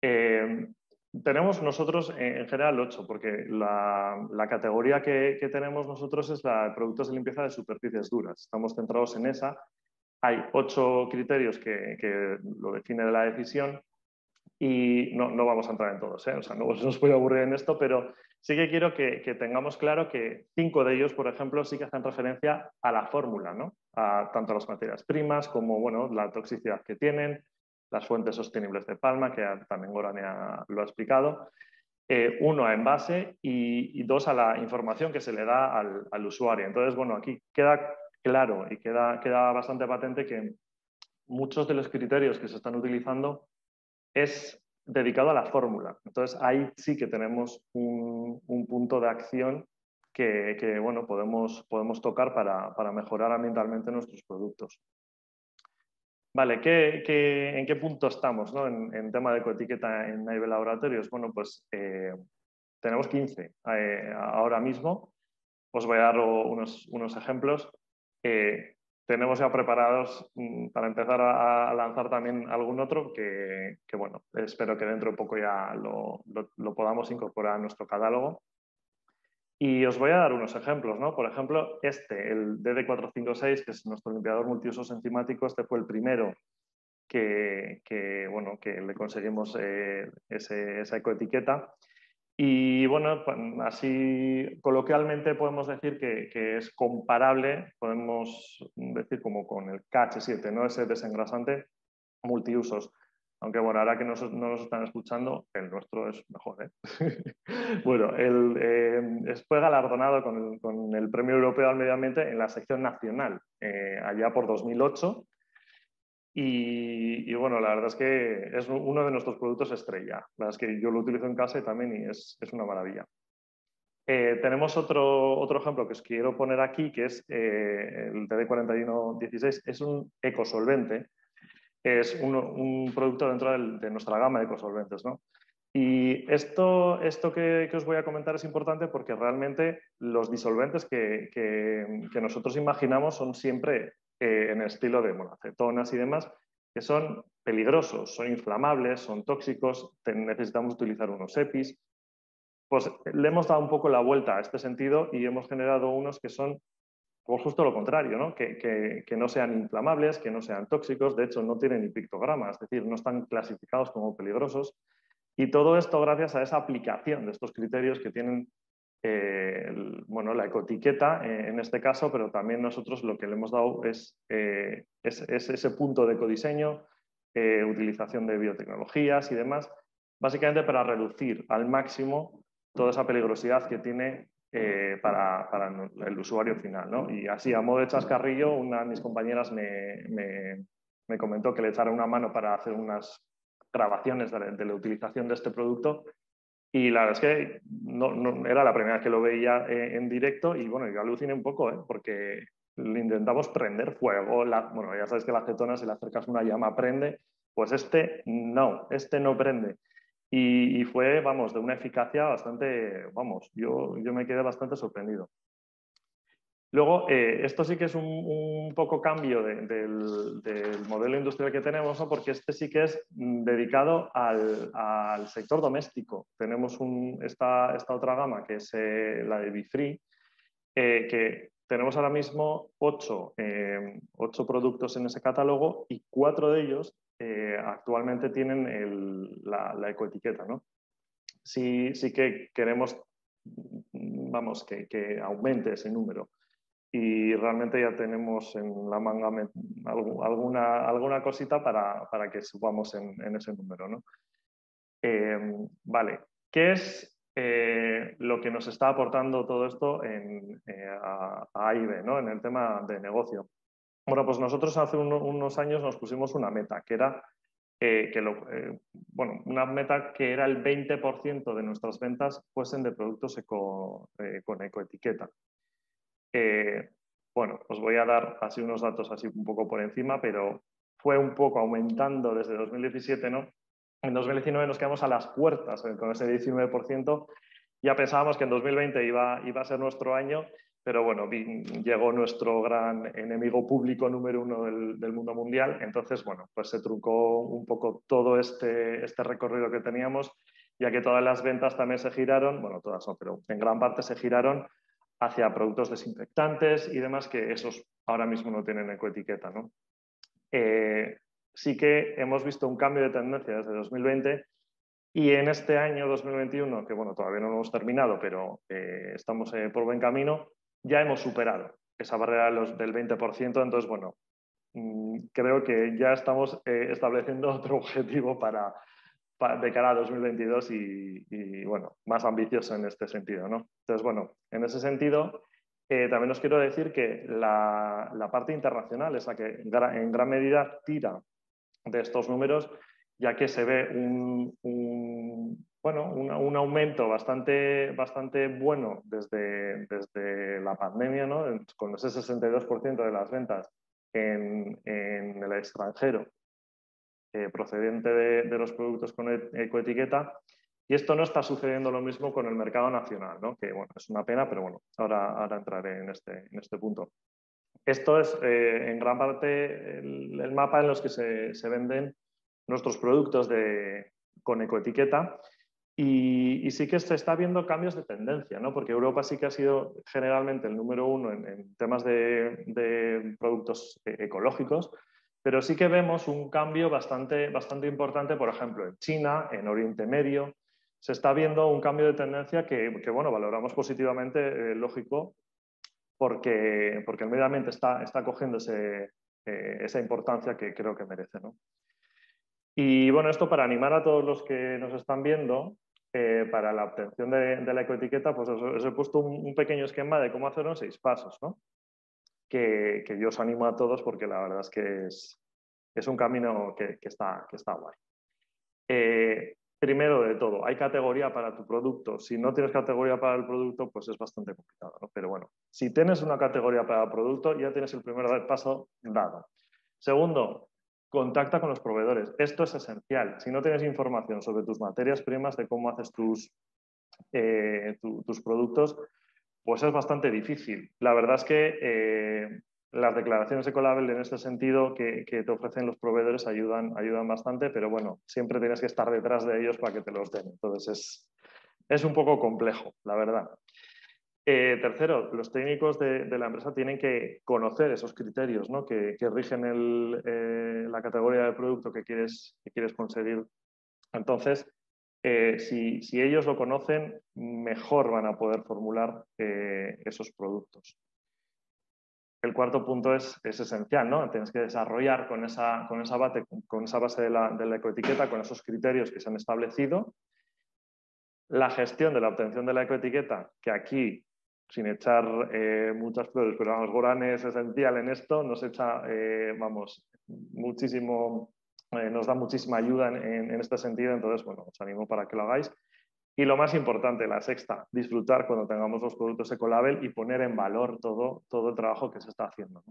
Eh, tenemos nosotros en general ocho, porque la, categoría que, tenemos nosotros es la de productos de limpieza de superficies duras. Estamos centrados en esa. Hay ocho criterios que, lo define la decisión y no, vamos a entrar en todos, ¿eh? o sea, no os voy a aburrir en esto, pero sí que quiero que, tengamos claro que cinco de ellos, por ejemplo, sí que hacen referencia a la fórmula, ¿no? a tanto las materias primas como bueno, la toxicidad que tienen, las fuentes sostenibles de Palma, que también Gorania lo ha explicado. Eh, uno a envase y, dos a la información que se le da al, usuario. Entonces, bueno, aquí queda claro y queda, queda bastante patente que muchos de los criterios que se están utilizando es dedicado a la fórmula. Entonces, ahí sí que tenemos un, punto de acción que, bueno, podemos, podemos tocar para, para mejorar ambientalmente nuestros productos. Vale, en qué punto estamos en, tema de ecoetiqueta en Naive Laboratorios? Bueno, pues eh, tenemos 15 eh, ahora mismo. Os voy a dar unos, unos ejemplos. Eh, tenemos ya preparados mm, para empezar a, lanzar también algún otro que, bueno, espero que dentro de poco ya lo, lo podamos incorporar a nuestro catálogo. Y os voy a dar unos ejemplos, ¿no? Por ejemplo, este, el DD456, que es nuestro limpiador multiusos enzimático, este fue el primero que, bueno, que le conseguimos eh, esa ecoetiqueta. Y bueno, así coloquialmente podemos decir que, es comparable, podemos decir como con el KH7, ¿no? ese desengrasante multiusos. Aunque bueno, ahora que no nos están escuchando, el nuestro es mejor. ¿eh? bueno, el, eh, fue galardonado con el, Premio Europeo al Medio Ambiente en la sección nacional, eh, allá por 2008. Y, bueno, la verdad es que es uno de nuestros productos estrella. La verdad es que yo lo utilizo en casa y también y es, una maravilla. tenemos otro, otro ejemplo que os quiero poner aquí, que es el TD4116. Es un ecosolvente es un, producto dentro de nuestra gama de ecosolventes. ¿no? Y esto, esto que, os voy a comentar es importante porque realmente los disolventes que, nosotros imaginamos son siempre en estilo de bueno, y demás, que son peligrosos, son inflamables, son tóxicos, necesitamos utilizar unos EPIs. Pues le hemos dado un poco la vuelta a este sentido y hemos generado unos que son pues justo lo contrario, ¿no? Que, no sean inflamables, que no sean tóxicos, de hecho no tienen ni pictograma, es decir, no están clasificados como peligrosos. Y todo esto gracias a esa aplicación de estos criterios que tienen eh, bueno, la ecoetiqueta eh, en este caso, pero también nosotros lo que le hemos dado es, eh, es ese punto de ecodiseño, utilización de biotecnologías y demás, básicamente para reducir al máximo toda esa peligrosidad que tiene eh, para, el usuario final. ¿no? Y así, a modo de chascarrillo, una de mis compañeras me, me, comentó que le echara una mano para hacer unas grabaciones de, la utilización de este producto y la verdad es que no, era la primera vez que lo veía eh, en directo y bueno, yo aluciné un poco, ¿eh? porque le intentamos prender fuego. La, bueno, ya sabes que la acetona, si le acercas una llama, prende. Pues este no, este no prende. Y, fue, vamos, de una eficacia bastante, vamos, yo, yo me quedé bastante sorprendido. Luego, eh, esto sí que es un, poco cambio del, modelo industrial que tenemos, porque este sí que es mm, dedicado al, sector doméstico. Tenemos un, esta, esta, otra gama, que es eh, la de Bifree, eh, que tenemos ahora mismo ocho, ocho, productos en ese catálogo y cuatro de ellos eh, actualmente tienen la, ecoetiqueta. ¿no? Sí, sí que queremos vamos, que, aumente ese número. Y realmente ya tenemos en la manga alguna, alguna cosita para, que subamos en, ese número. ¿no? Em, vale, ¿qué es eh, lo que nos está aportando todo esto en, eh, a, a ¿no? en el tema de negocio? Bueno, pues nosotros hace unos años nos pusimos una meta, que era eh, que eh, bueno, una meta que era el 20% de nuestras ventas fuesen de productos eco, eh, con ecoetiqueta. bueno, os voy a dar así unos datos así un poco por encima, pero fue un poco aumentando desde 2017, ¿no? En 2019 nos quedamos a las puertas con ese 19%. Ya pensábamos que en 2020 iba, iba a ser nuestro año pero bueno, llegó nuestro gran enemigo público número uno del, mundo mundial, entonces, bueno, pues se truncó un poco todo este, este recorrido que teníamos, ya que todas las ventas también se giraron, bueno, todas no, pero en gran parte se giraron hacia productos desinfectantes y demás, que esos ahora mismo no tienen ecoetiqueta, ¿no? Eh, sí que hemos visto un cambio de tendencia desde 2020 y en este año 2021, que bueno, todavía no lo hemos terminado, pero eh, estamos eh, por buen camino, ya hemos superado esa barrera del 20%, entonces, bueno, mm, creo que ya estamos eh, estableciendo otro objetivo para, de cara a 2022 y, bueno, más ambicioso en este sentido, ¿no? Entonces, bueno, en ese sentido, eh, también os quiero decir que la, parte internacional es la que en gran medida tira de estos números, ya que se ve un, bueno, un, aumento bastante, bastante bueno desde, desde la pandemia, ¿no? con ese 62% de las ventas en, el extranjero eh, procedente de, los productos con e, ecoetiqueta. Y esto no está sucediendo lo mismo con el mercado nacional, ¿no? que bueno, es una pena, pero bueno, ahora, ahora entraré en este, en este punto. Esto es eh, en gran parte el, mapa en los que se, se venden nuestros productos de, con ecoetiqueta y, sí que se está viendo cambios de tendencia, ¿no? porque Europa sí que ha sido generalmente el número uno en, temas de, productos e, ecológicos, pero sí que vemos un cambio bastante, bastante importante, por ejemplo, en China, en Oriente Medio. Se está viendo un cambio de tendencia que, bueno, valoramos positivamente, eh, lógico, porque, porque el medio ambiente está, está cogiendo eh, esa importancia que creo que merece. ¿no? Y bueno, esto para animar a todos los que nos están viendo, eh, para la obtención de, la ecoetiqueta, pues os, he puesto un, pequeño esquema de cómo hacerlo en seis pasos, ¿no? que, yo os animo a todos porque la verdad es que es, un camino que, está, que está guay. Eh, primero de todo, hay categoría para tu producto. Si no tienes categoría para el producto, pues es bastante complicado. ¿no? Pero bueno, si tienes una categoría para el producto, ya tienes el primer paso dado. Segundo, contacta con los proveedores. Esto es esencial. Si no tienes información sobre tus materias primas, de cómo haces tus, eh, tus productos, pues es bastante difícil. La verdad es que eh, las declaraciones Ecolabel en este sentido que, te ofrecen los proveedores ayudan, ayudan bastante, pero bueno, siempre tienes que estar detrás de ellos para que te los den. Entonces es, es un poco complejo, la verdad. Eh, tercero, los técnicos de, la empresa tienen que conocer esos criterios ¿no? que, rigen eh, la categoría de producto que quieres, conseguir. Entonces, eh, si, ellos lo conocen, mejor van a poder formular esos productos. El cuarto punto es, esencial, ¿no? Tienes que desarrollar con esa, con esa base de la, de la ecoetiqueta, con esos criterios que se han establecido, la gestión de la obtención de la ecoetiqueta, que aquí, sin echar eh, muchas flores, pero vamos, Goran es esencial en esto, nos echa, eh, vamos, muchísimo, eh, nos da muchísima ayuda en, en, este sentido, entonces, bueno, os animo para que lo hagáis. Y lo más importante, la sexta, disfrutar cuando tengamos los productos Ecolabel y poner en valor todo, todo el trabajo que se está haciendo.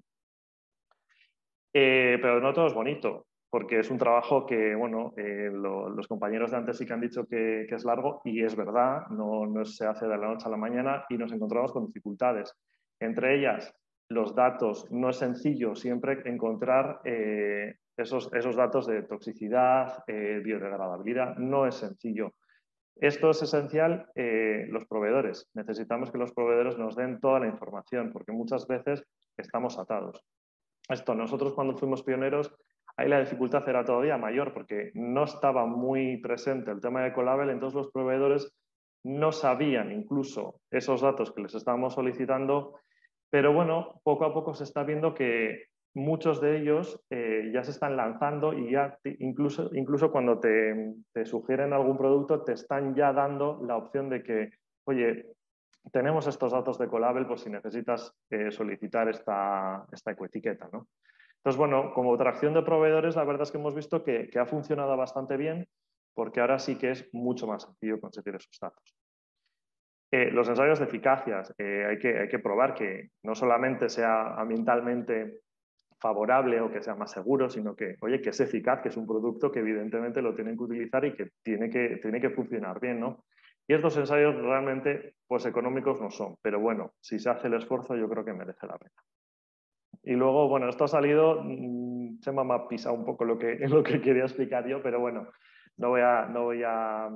Eh, pero no todo es bonito, porque es un trabajo que, bueno, eh, los compañeros de antes sí que han dicho que, es largo y es verdad, no, no, se hace de la noche a la mañana y nos encontramos con dificultades. Entre ellas, los datos. No es sencillo siempre encontrar eh, esos, esos, datos de toxicidad, biodegradabilidad, no es sencillo. Esto es esencial, eh, los proveedores. Necesitamos que los proveedores nos den toda la información, porque muchas veces estamos atados. Esto, nosotros cuando fuimos pioneros, ahí la dificultad era todavía mayor, porque no estaba muy presente el tema de Colabel, entonces los proveedores no sabían incluso esos datos que les estábamos solicitando, pero bueno, poco a poco se está viendo que muchos de ellos eh, ya se están lanzando y ya incluso, incluso cuando te, sugieren algún producto te están ya dando la opción de que, oye, tenemos estos datos de Colabel por si necesitas eh, solicitar esta, esta ecoetiqueta. ¿no? Entonces, bueno, como tracción de proveedores, la verdad es que hemos visto que, ha funcionado bastante bien porque ahora sí que es mucho más sencillo conseguir esos datos. Eh, los ensayos de eficacia, hay, que, hay que probar que no solamente sea ambientalmente favorable o que sea más seguro, sino que, oye, que es eficaz, que es un producto que evidentemente lo tienen que utilizar y que tiene que, tiene que funcionar bien, ¿no? Y estos ensayos realmente, pues económicos no son, pero bueno, si se hace el esfuerzo yo creo que merece la pena. Y luego, bueno, esto ha salido, mm, se me ha pisado un poco lo que, lo que quería explicar yo, pero bueno, no voy a, no voy a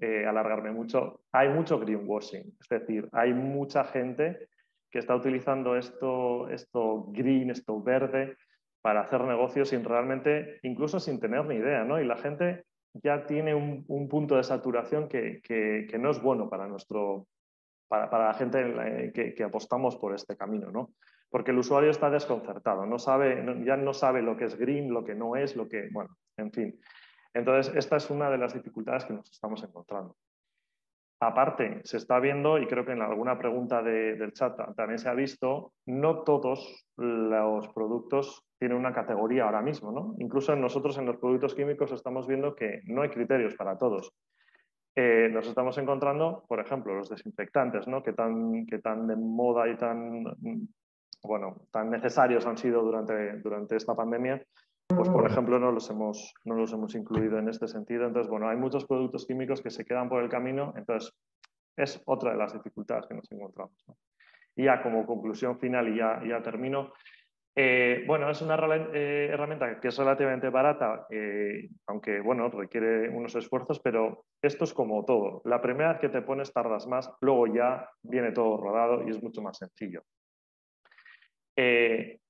eh, alargarme mucho. Hay mucho greenwashing, es decir, hay mucha gente que está utilizando esto, esto green, esto verde, para hacer negocios sin realmente, incluso sin tener ni idea, ¿no? Y la gente ya tiene un, punto de saturación que, que, no es bueno para nuestro, para, para la gente que, que, apostamos por este camino, ¿no? Porque el usuario está desconcertado, no sabe, ya no sabe lo que es green, lo que no es, lo que, bueno, en fin. Entonces, esta es una de las dificultades que nos estamos encontrando. Aparte, se está viendo, y creo que en alguna pregunta del chat también se ha visto, no todos los productos tienen una categoría ahora mismo. ¿no? Incluso nosotros en los productos químicos estamos viendo que no hay criterios para todos. Eh, nos estamos encontrando, por ejemplo, los desinfectantes, ¿no? que, tan, que tan de moda y tan, bueno, tan necesarios han sido durante, durante esta pandemia, pues por ejemplo no los, hemos, no los hemos incluido en este sentido. Entonces, bueno, hay muchos productos químicos que se quedan por el camino, entonces es otra de las dificultades que nos encontramos. Y ya como conclusión final, y ya, ya termino, eh, bueno, es una eh, herramienta que es relativamente barata, eh, aunque bueno, requiere unos esfuerzos, pero esto es como todo. La primera vez que te pones tardas más, luego ya viene todo rodado y es mucho más sencillo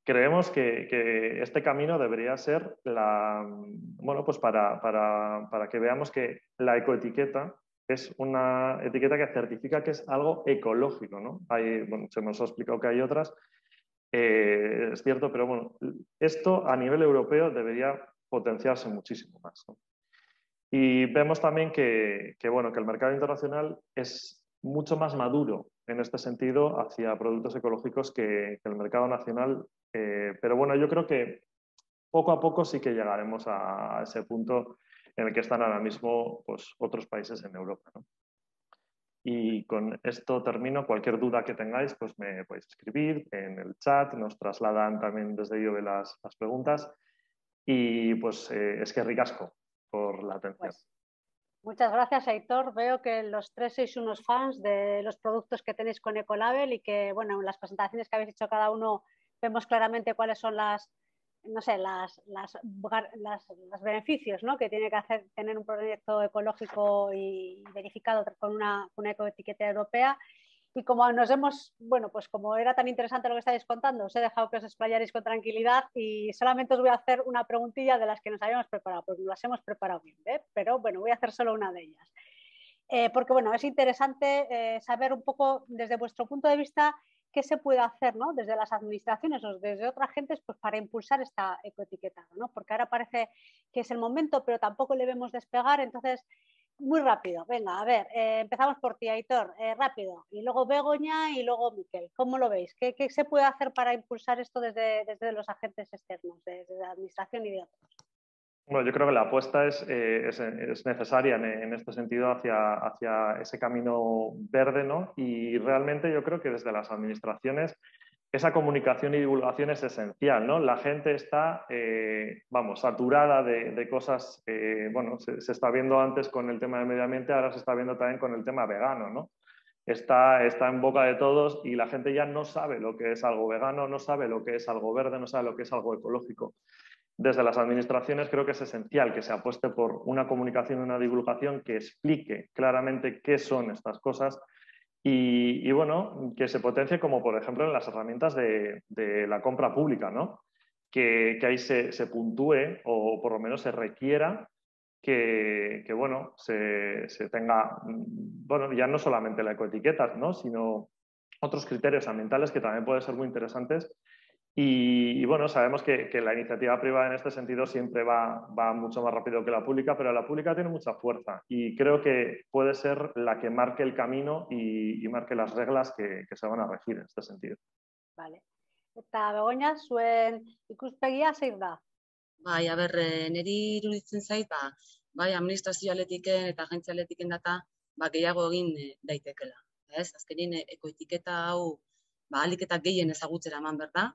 creemos que, este camino debería ser bueno, pues para, que veamos que la ecoetiqueta es una etiqueta que certifica que es algo ecológico. ¿no? Hay, bueno, se nos ha explicado que hay otras, eh, es cierto, pero bueno, esto a nivel europeo debería potenciarse muchísimo más. Y vemos también que, bueno, que el mercado internacional es mucho más maduro en este sentido hacia productos ecológicos que el mercado nacional eh, pero bueno, yo creo que poco a poco sí que llegaremos a, ese punto en el que están ahora mismo pues, otros países en Europa. Y con esto termino. Cualquier duda que tengáis, pues me podéis escribir en el chat, nos trasladan también desde IOVE las, las preguntas. Y pues eh, es que ricasco por la atención. Pues, muchas gracias, Aitor. Veo que los tres sois unos fans de los productos que tenéis con Ecolabel y que, bueno, las presentaciones que habéis hecho cada uno vemos claramente cuáles son las, no sé, las, las, los beneficios ¿no? que tiene que hacer tener un proyecto ecológico y verificado con una, una ecoetiqueta europea. Y como nos hemos, bueno, pues como era tan interesante lo que estáis contando, os he dejado que os explayaréis con tranquilidad y solamente os voy a hacer una preguntilla de las que nos habíamos preparado, porque las hemos preparado bien, ¿eh? pero bueno, voy a hacer solo una de ellas. Eh, porque bueno, es interesante eh, saber un poco desde vuestro punto de vista qué se puede hacer ¿no? desde las administraciones o desde otras gentes pues, para impulsar esta ecoetiqueta, ¿no? porque ahora parece que es el momento, pero tampoco le vemos despegar, entonces muy rápido, venga, a ver, eh, empezamos por ti, Aitor, eh, rápido, y luego Begoña y luego Miquel, ¿cómo lo veis? ¿Qué, se puede hacer para impulsar esto desde, desde los agentes externos, desde la administración y de otros? Bueno, yo creo que la apuesta es, eh, es, necesaria en, este sentido hacia, hacia ese camino verde, ¿no? Y realmente yo creo que desde las administraciones esa comunicación y divulgación es esencial, ¿no? La gente está, eh, vamos, saturada de, cosas, eh, bueno, se, se, está viendo antes con el tema del medio ambiente, ahora se está viendo también con el tema vegano, ¿no? Está, está en boca de todos y la gente ya no sabe lo que es algo vegano, no sabe lo que es algo verde, no sabe lo que es algo ecológico desde las administraciones creo que es esencial que se apueste por una comunicación una divulgación que explique claramente qué son estas cosas y, bueno, que se potencie como por ejemplo en las herramientas de, la compra pública, ¿no? Que, ahí se, puntúe o por lo menos se requiera que, bueno, se, tenga, bueno, ya no solamente la ecoetiqueta, ¿no? sino otros criterios ambientales que también pueden ser muy interesantes y, bueno, sabemos que, la iniciativa privada en este sentido siempre va, va, mucho más rápido que la pública, pero la pública tiene mucha fuerza y creo que puede ser la que marque el camino y, marque las reglas que, que, se van a regir en este sentido. Vale. Eta begoña, zuen ikuspegia zein da? Bai, a ber, eh, niri iruditzen zait, ba, bai, administrazio aletiken eta agentzia aletiken data, ba, gehiago egin eh, daitekela. Ez, azkenin, eh, ekoetiketa hau, ba, aliketa gehien ezagutzera eman berda,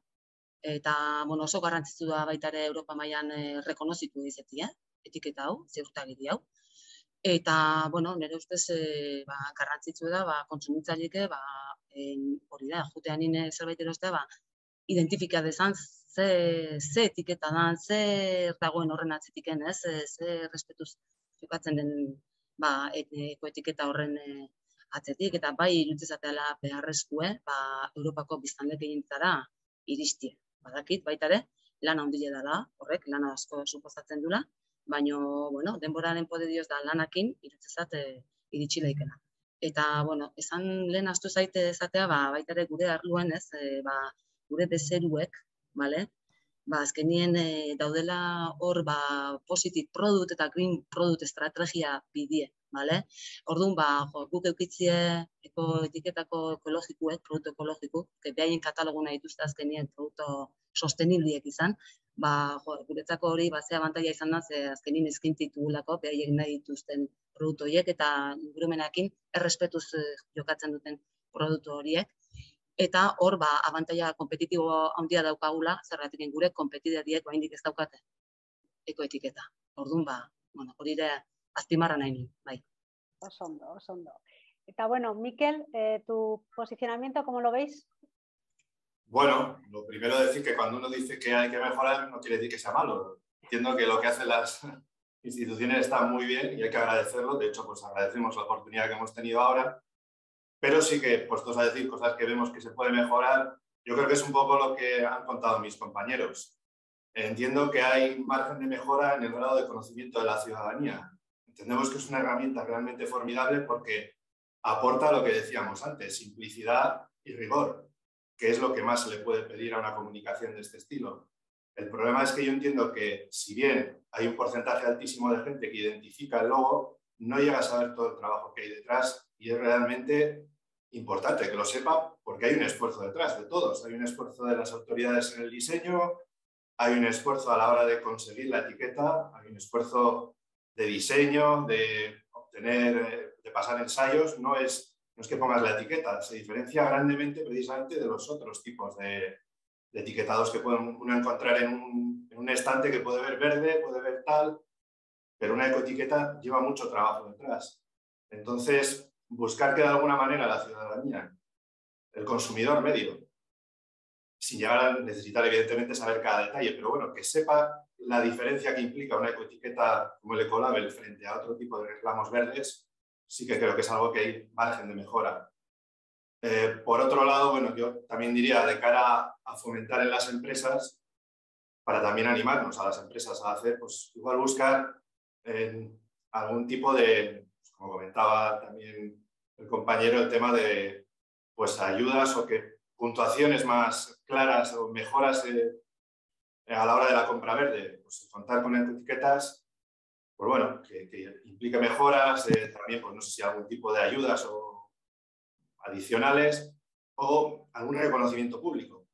eta bueno, oso garrantzitsu da baita ere Europa mailan e, rekonozitu dizeti, eh? etiketa hau, ziurtagiri hau. Eta, bueno, nire ustez e, ba, garrantzitsu da, ba, kontsumitzaileek ba, hori da, jutean ine zerbait erostea, ba, identifika dezan ze, ze etiketa da, ze dagoen horren atzetiken, ez? Ze, respetuz jokatzen den ba, etiko etiketa horren atzetik, eta bai irutzezateala beharrezkue, ba, Europako biztanlek egin iristie badakit baita ere, lan handia da horrek, lana asko suposatzen dula, baino, bueno, denboraren pode dioz da lanakin, irutzezat e, iritsi laikena. Eta, bueno, esan lehen astu zaite ezatea, ba, baita ere gure arluen, ez, e, ba, gure bezeruek, bale? Ba, azkenien e, daudela hor, ba, positive product eta green product estrategia bidie, bale? Orduan, ba, jo, guk eukitzie eko etiketako ekologikuek, produktu ekologiku, que behaien kataloguna dituzte azkenien produktu sostenibliek izan, ba, jo, guretzako hori, ba, ze abantaia izan da, ze azkenin eskintitu gulako, behaiek nahi dituzten produktu horiek, eta gurumenakin errespetuz jokatzen duten produktu horiek. Eta hor, ba, abantaia kompetitibo handia daukagula, zerratik gure kompetidariek ba, ez daukate ekoetiketa. Orduan, ba, bueno, hori ere azpimarra nahi bai. Osondo, osondo. Eta bueno, Miquel, eh, tu posicionamiento, ¿cómo lo veis? Bueno, lo primero es decir que cuando uno dice que hay que mejorar, no quiere decir que sea malo. Entiendo que lo que hacen las instituciones está muy bien y hay que agradecerlo. De hecho, pues agradecemos la oportunidad que hemos tenido ahora. Pero sí que, puestos a decir cosas que vemos que se puede mejorar, yo creo que es un poco lo que han contado mis compañeros. Entiendo que hay margen de mejora en el grado de conocimiento de la ciudadanía entendemos que es una herramienta realmente formidable porque aporta lo que decíamos antes, simplicidad y rigor, que es lo que más se le puede pedir a una comunicación de este estilo. El problema es que yo entiendo que si bien hay un porcentaje altísimo de gente que identifica el logo, no llega a saber todo el trabajo que hay detrás y es realmente importante que lo sepa porque hay un esfuerzo detrás de todos. Hay un esfuerzo de las autoridades en el diseño, hay un esfuerzo a la hora de conseguir la etiqueta, hay un esfuerzo de diseño, de obtener, eh, de pasar ensayos, no es, no es que pongas la etiqueta, se diferencia grandemente precisamente de los otros tipos de, etiquetados que puede uno encontrar en un, en un, estante que puede ver verde, puede ver tal, pero una ecoetiqueta lleva mucho trabajo detrás. Entonces, buscar que de alguna manera la ciudadanía, el consumidor medio, sin llegar a necesitar evidentemente saber cada detalle, pero bueno, que sepa la diferencia que implica una ecoetiqueta como el Ecolabel frente a otro tipo de reclamos verdes, sí que creo que es algo que hay margen de mejora. Eh, por otro lado, bueno, yo también diría de cara a fomentar en las empresas, para también animarnos a las empresas a hacer, pues igual buscar en algún tipo de, como comentaba también el compañero, el tema de pues ayudas o que puntuaciones más claras o mejoras eh, a la hora de la compra verde, pues contar con etiquetas, pues bueno, que, implique mejoras, eh, también pues no sé si algún tipo de ayudas o adicionales o algún reconocimiento público.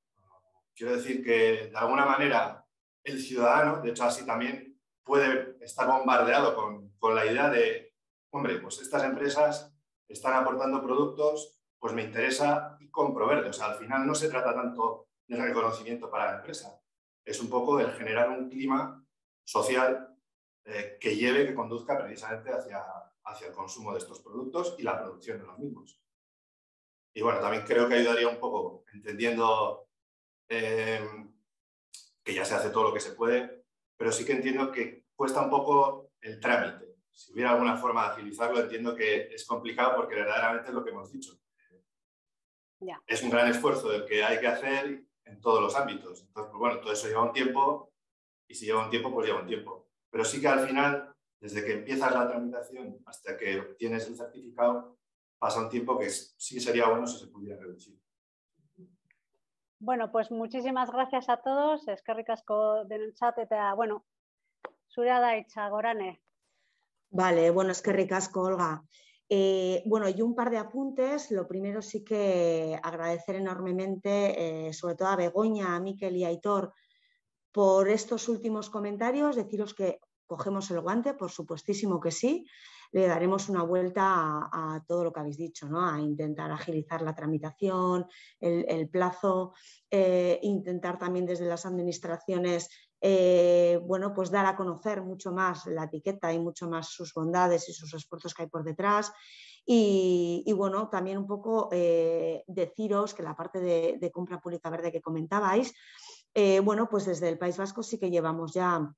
Quiero decir que de alguna manera el ciudadano, de hecho así también, puede estar bombardeado con, la idea de, hombre, pues estas empresas están aportando productos, pues me interesa y compro verde. O sea, al final no se trata tanto del reconocimiento para la empresa, es un poco el generar un clima social eh, que lleve, que conduzca precisamente hacia, hacia el consumo de estos productos y la producción de los mismos. Y bueno, también creo que ayudaría un poco entendiendo eh, que ya se hace todo lo que se puede, pero sí que entiendo que cuesta un poco el trámite. Si hubiera alguna forma de agilizarlo, entiendo que es complicado porque verdaderamente es lo que hemos dicho. Es un gran esfuerzo el que hay que hacer en todos los ámbitos. Entonces, pues bueno, todo eso lleva un tiempo y si lleva un tiempo, pues lleva un tiempo. Pero sí que al final, desde que empiezas la tramitación hasta que obtienes el certificado, pasa un tiempo que sí sería bueno si se pudiera reducir. Bueno, pues muchísimas gracias a todos. Es que ricasco del chat eta, bueno, zurea da hitza, Gorane. Vale, bueno, es que ricasco, Olga. Eh, bueno, y un par de apuntes. Lo primero sí que agradecer enormemente, eh, sobre todo a Begoña, a Miquel y a Aitor, por estos últimos comentarios. Deciros que cogemos el guante, por supuestísimo que sí le daremos una vuelta a, todo lo que habéis dicho, ¿no? a intentar agilizar la tramitación, el, plazo, eh, intentar también desde las administraciones eh, bueno, pues dar a conocer mucho más la etiqueta y mucho más sus bondades y sus esfuerzos que hay por detrás. Y, bueno, también un poco eh, deciros que la parte de, de, compra pública verde que comentabais, bueno, pues desde el País Vasco sí que llevamos ya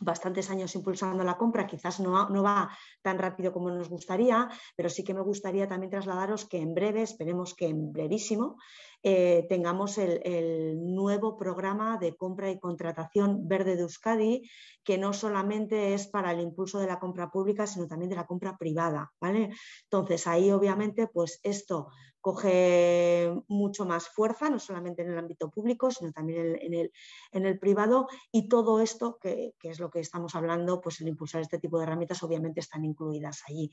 bastantes años impulsando la compra, quizás no, no, va tan rápido como nos gustaría, pero sí que me gustaría también trasladaros que en breve, esperemos que en brevísimo, eh, tengamos el, nuevo programa de compra y contratación verde de Euskadi, que no solamente es para el impulso de la compra pública, sino también de la compra privada. ¿vale? Entonces, ahí obviamente, pues esto coge mucho más fuerza, no solamente en el ámbito público, sino también en el, en el privado. Y todo esto, que, que, es lo que estamos hablando, pues el impulsar este tipo de herramientas, obviamente están incluidas allí.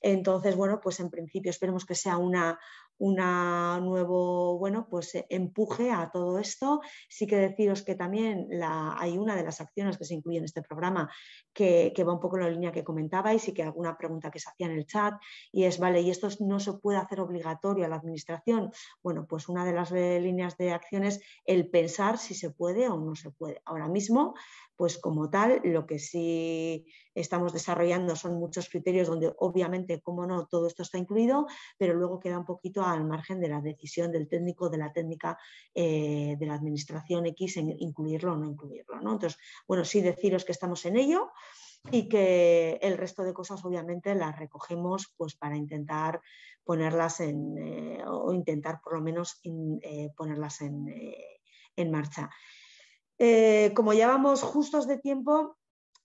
Entonces, bueno, pues en principio esperemos que sea una, una nuevo, bueno, pues eh, empuje a todo esto. Sí que deciros que también la, hay una de las acciones que se incluye en este programa que, va un poco en la línea que comentabais y que alguna pregunta que se hacía en el chat y es, vale, ¿y esto no se puede hacer obligatorio a la administración? Bueno, pues una de las eh, líneas de acción es el pensar si se puede o no se puede. Ahora mismo pues como tal, lo que sí estamos desarrollando son muchos criterios donde obviamente, como no, todo esto está incluido, pero luego queda un poquito al margen de la decisión del técnico, de la técnica eh, de la administración X en incluirlo o no incluirlo. ¿no? Entonces, bueno, sí deciros que estamos en ello y que el resto de cosas obviamente las recogemos pues para intentar ponerlas en eh, o intentar por lo menos eh, ponerlas en, en marcha. Eh, como ya vamos justos de tiempo,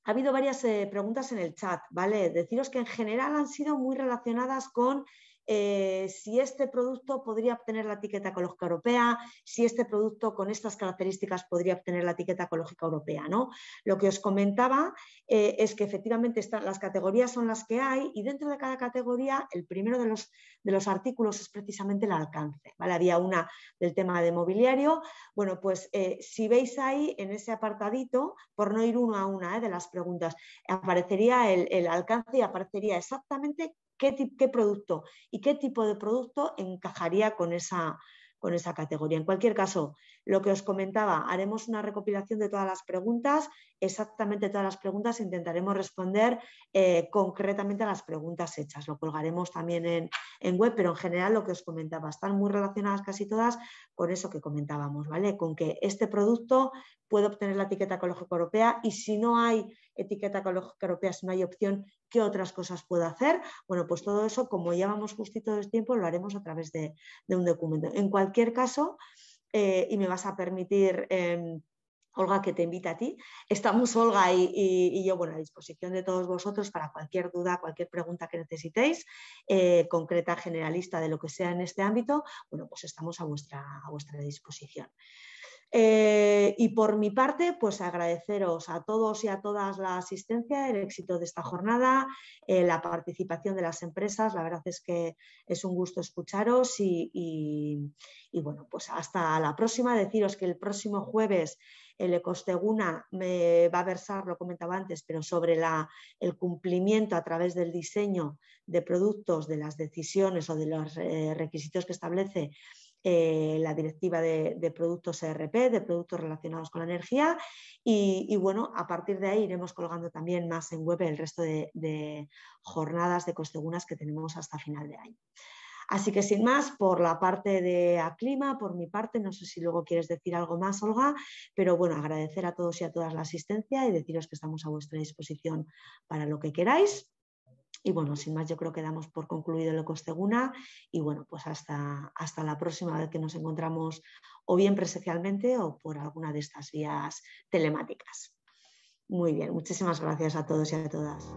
ha habido varias eh, preguntas en el chat, ¿vale? Deciros que en general han sido muy relacionadas con eh, si este producto podría obtener la etiqueta ecológica europea, si este producto con estas características podría obtener la etiqueta ecológica europea. ¿no? Lo que os comentaba eh, es que efectivamente las categorías son las que hay y dentro de cada categoría el primero de los, de los artículos es precisamente el alcance. Había una del tema de mobiliario. Bueno, pues eh, si veis ahí en ese apartadito, por no ir uno a una de las preguntas, aparecería el alcance y aparecería exactamente qué, producto y qué tipo de producto encajaría con esa, con esa categoría. En cualquier caso, Lo que os comentaba, haremos una recopilación de todas las preguntas, exactamente todas las preguntas, intentaremos responder eh, concretamente a las preguntas hechas. Lo colgaremos también en, web, pero en general lo que os comentaba, están muy relacionadas casi todas con eso que comentábamos, ¿vale? Con que este producto puede obtener la etiqueta ecológica europea y si no hay etiqueta ecológica europea, si no hay opción, ¿qué otras cosas puedo hacer? Bueno, pues todo eso, como ya justito de tiempo, lo haremos a través de, de un documento. En cualquier caso, eh, y me vas a permitir, em, Olga, que te invite a ti. Estamos Olga y, yo bueno, a disposición de todos vosotros para cualquier duda, cualquier pregunta que necesitéis, eh, concreta, generalista, de lo que sea en este ámbito, bueno, pues estamos a vuestra, a vuestra disposición. Eh, y por mi parte, pues agradeceros a todos y a todas la asistencia, el éxito de esta jornada, eh, la participación de las empresas. La verdad es que es un gusto escucharos y, bueno, pues hasta la próxima. Deciros que el próximo jueves el Ecosteguna me va a versar, lo comentaba antes, pero sobre el cumplimiento a través del diseño de productos, de las decisiones o de los eh, requisitos que establece eh, la directiva de, productos ERP, de productos relacionados con la energía. Y, bueno, a partir de ahí iremos colgando también más en web el resto de, jornadas de costegunas que tenemos hasta final de año. Así que sin más, por la parte de Aclima, por mi parte, no sé si luego quieres decir algo más, Olga, pero bueno, agradecer a todos y a todas la asistencia y deciros que estamos a vuestra disposición para lo que queráis. Y bueno, sin más, yo creo que damos por concluido el Ecosteguna y bueno, pues hasta, hasta la próxima vez que nos encontramos o bien presencialmente o por alguna de estas vías telemáticas. Muy bien, muchísimas gracias a todos y a todas.